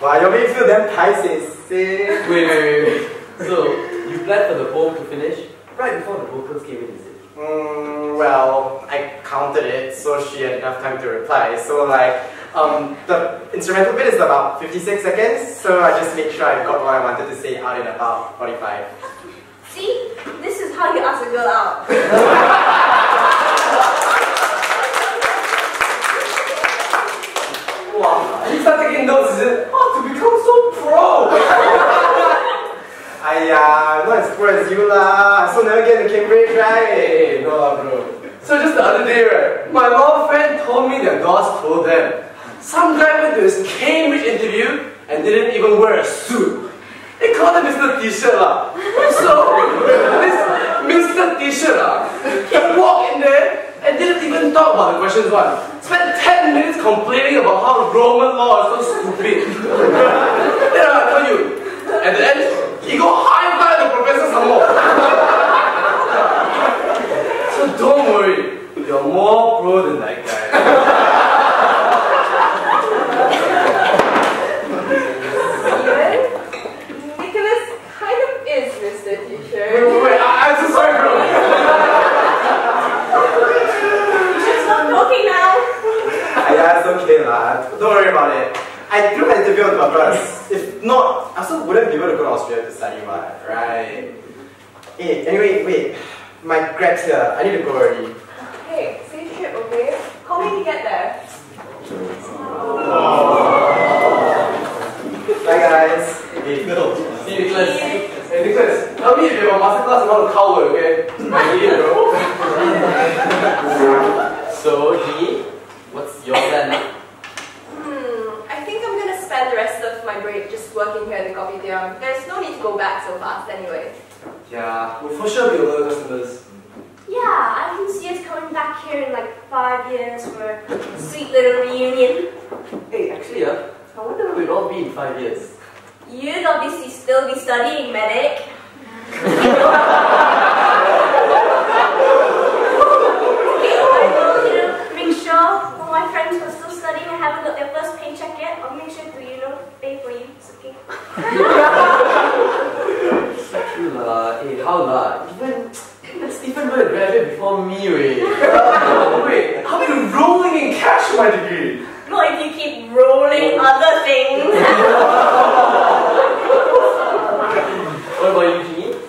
[SPEAKER 4] Wow, you make me feel damn paiseh.
[SPEAKER 6] Wait, wait, wait, wait. So, you planned for the poem to finish right before the vocals came in, is it?
[SPEAKER 4] Mm, well, I counted it, so she had enough time to reply. So like, um, the instrumental bit is about 56 seconds, so I just made sure I got what I wanted to say out in about 45.
[SPEAKER 5] See, this is how you ask a girl out.
[SPEAKER 6] Wow, you start taking notes, is it? Oh, to become so pro!
[SPEAKER 4] Aiyah, not as poor as you lah. I still never get into Cambridge, right?
[SPEAKER 6] No lah, bro. So just the other day, right, my law friend told me their boss told them some guy went to his Cambridge interview and didn't even wear a suit. They called him Mr. T-shirt lah. So this Mr. T-shirt lah, he walked in there and didn't even talk about the questions one. Spent 10 minutes complaining about how Roman law is so stupid. then I tell you, at the end, he go high five the professor some more. So don't worry, you're more pro than that guy.
[SPEAKER 2] Steven, Nicholas kind of is Mr.
[SPEAKER 6] Wait,
[SPEAKER 2] T-shirt.
[SPEAKER 6] wait, wait, I, I'm so sorry, bro.
[SPEAKER 4] Don't worry about it. I threw my interview on purpose. If not, I still wouldn't be able to go to Australia to study, what, right? Hey, anyway, wait. My grab's here. I need to go already.
[SPEAKER 2] Hey, safe trip, okay? Call me when you get there.
[SPEAKER 4] Bye, guys.
[SPEAKER 6] Hey, see you, Nicholas. Hey, Nicholas, tell me if you have a masterclass about cowboy, okay? I need it, bro. so, Jingyi, what's your plan now?
[SPEAKER 2] Hmm, I think I'm gonna spend the rest of my break just working here at the coffee Kopitiam. There's no need to go back so fast anyway.
[SPEAKER 3] Yeah, we'll for sure be a lot of customers.
[SPEAKER 5] Yeah, I can see us coming back here in like five years for a sweet little reunion.
[SPEAKER 6] Hey, actually, uh, I wonder where we'll all be in five years.
[SPEAKER 5] You'd obviously still be studying medic. I will, you know, make sure all my friends who are still studying and haven't got their first paycheck yet, I'll make sure to, you know, pay for you. It's okay.
[SPEAKER 6] True lah. Hey, how lah? Even, even Stephen will graduate before me, wait.
[SPEAKER 3] Wait, I'll be rolling in cash for my degree.
[SPEAKER 5] Not if you keep rolling other things.
[SPEAKER 6] What about you, Jingyi?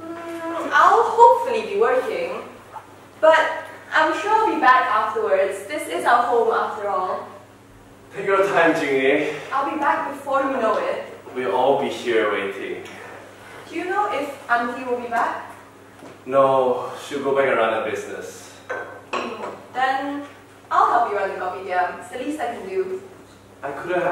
[SPEAKER 2] Hmm, I'll hopefully be working. But I'm sure I'll be back afterwards. This is our home after all.
[SPEAKER 3] Take your time, Jingyi.
[SPEAKER 2] I'll be back before you know it.
[SPEAKER 3] We'll all be here waiting.
[SPEAKER 2] Do you know if Auntie will be back?
[SPEAKER 3] No, she'll go back and run her business.
[SPEAKER 2] Then I'll help you run the coffee kopitiam. It's the least I can do.
[SPEAKER 3] I couldn't have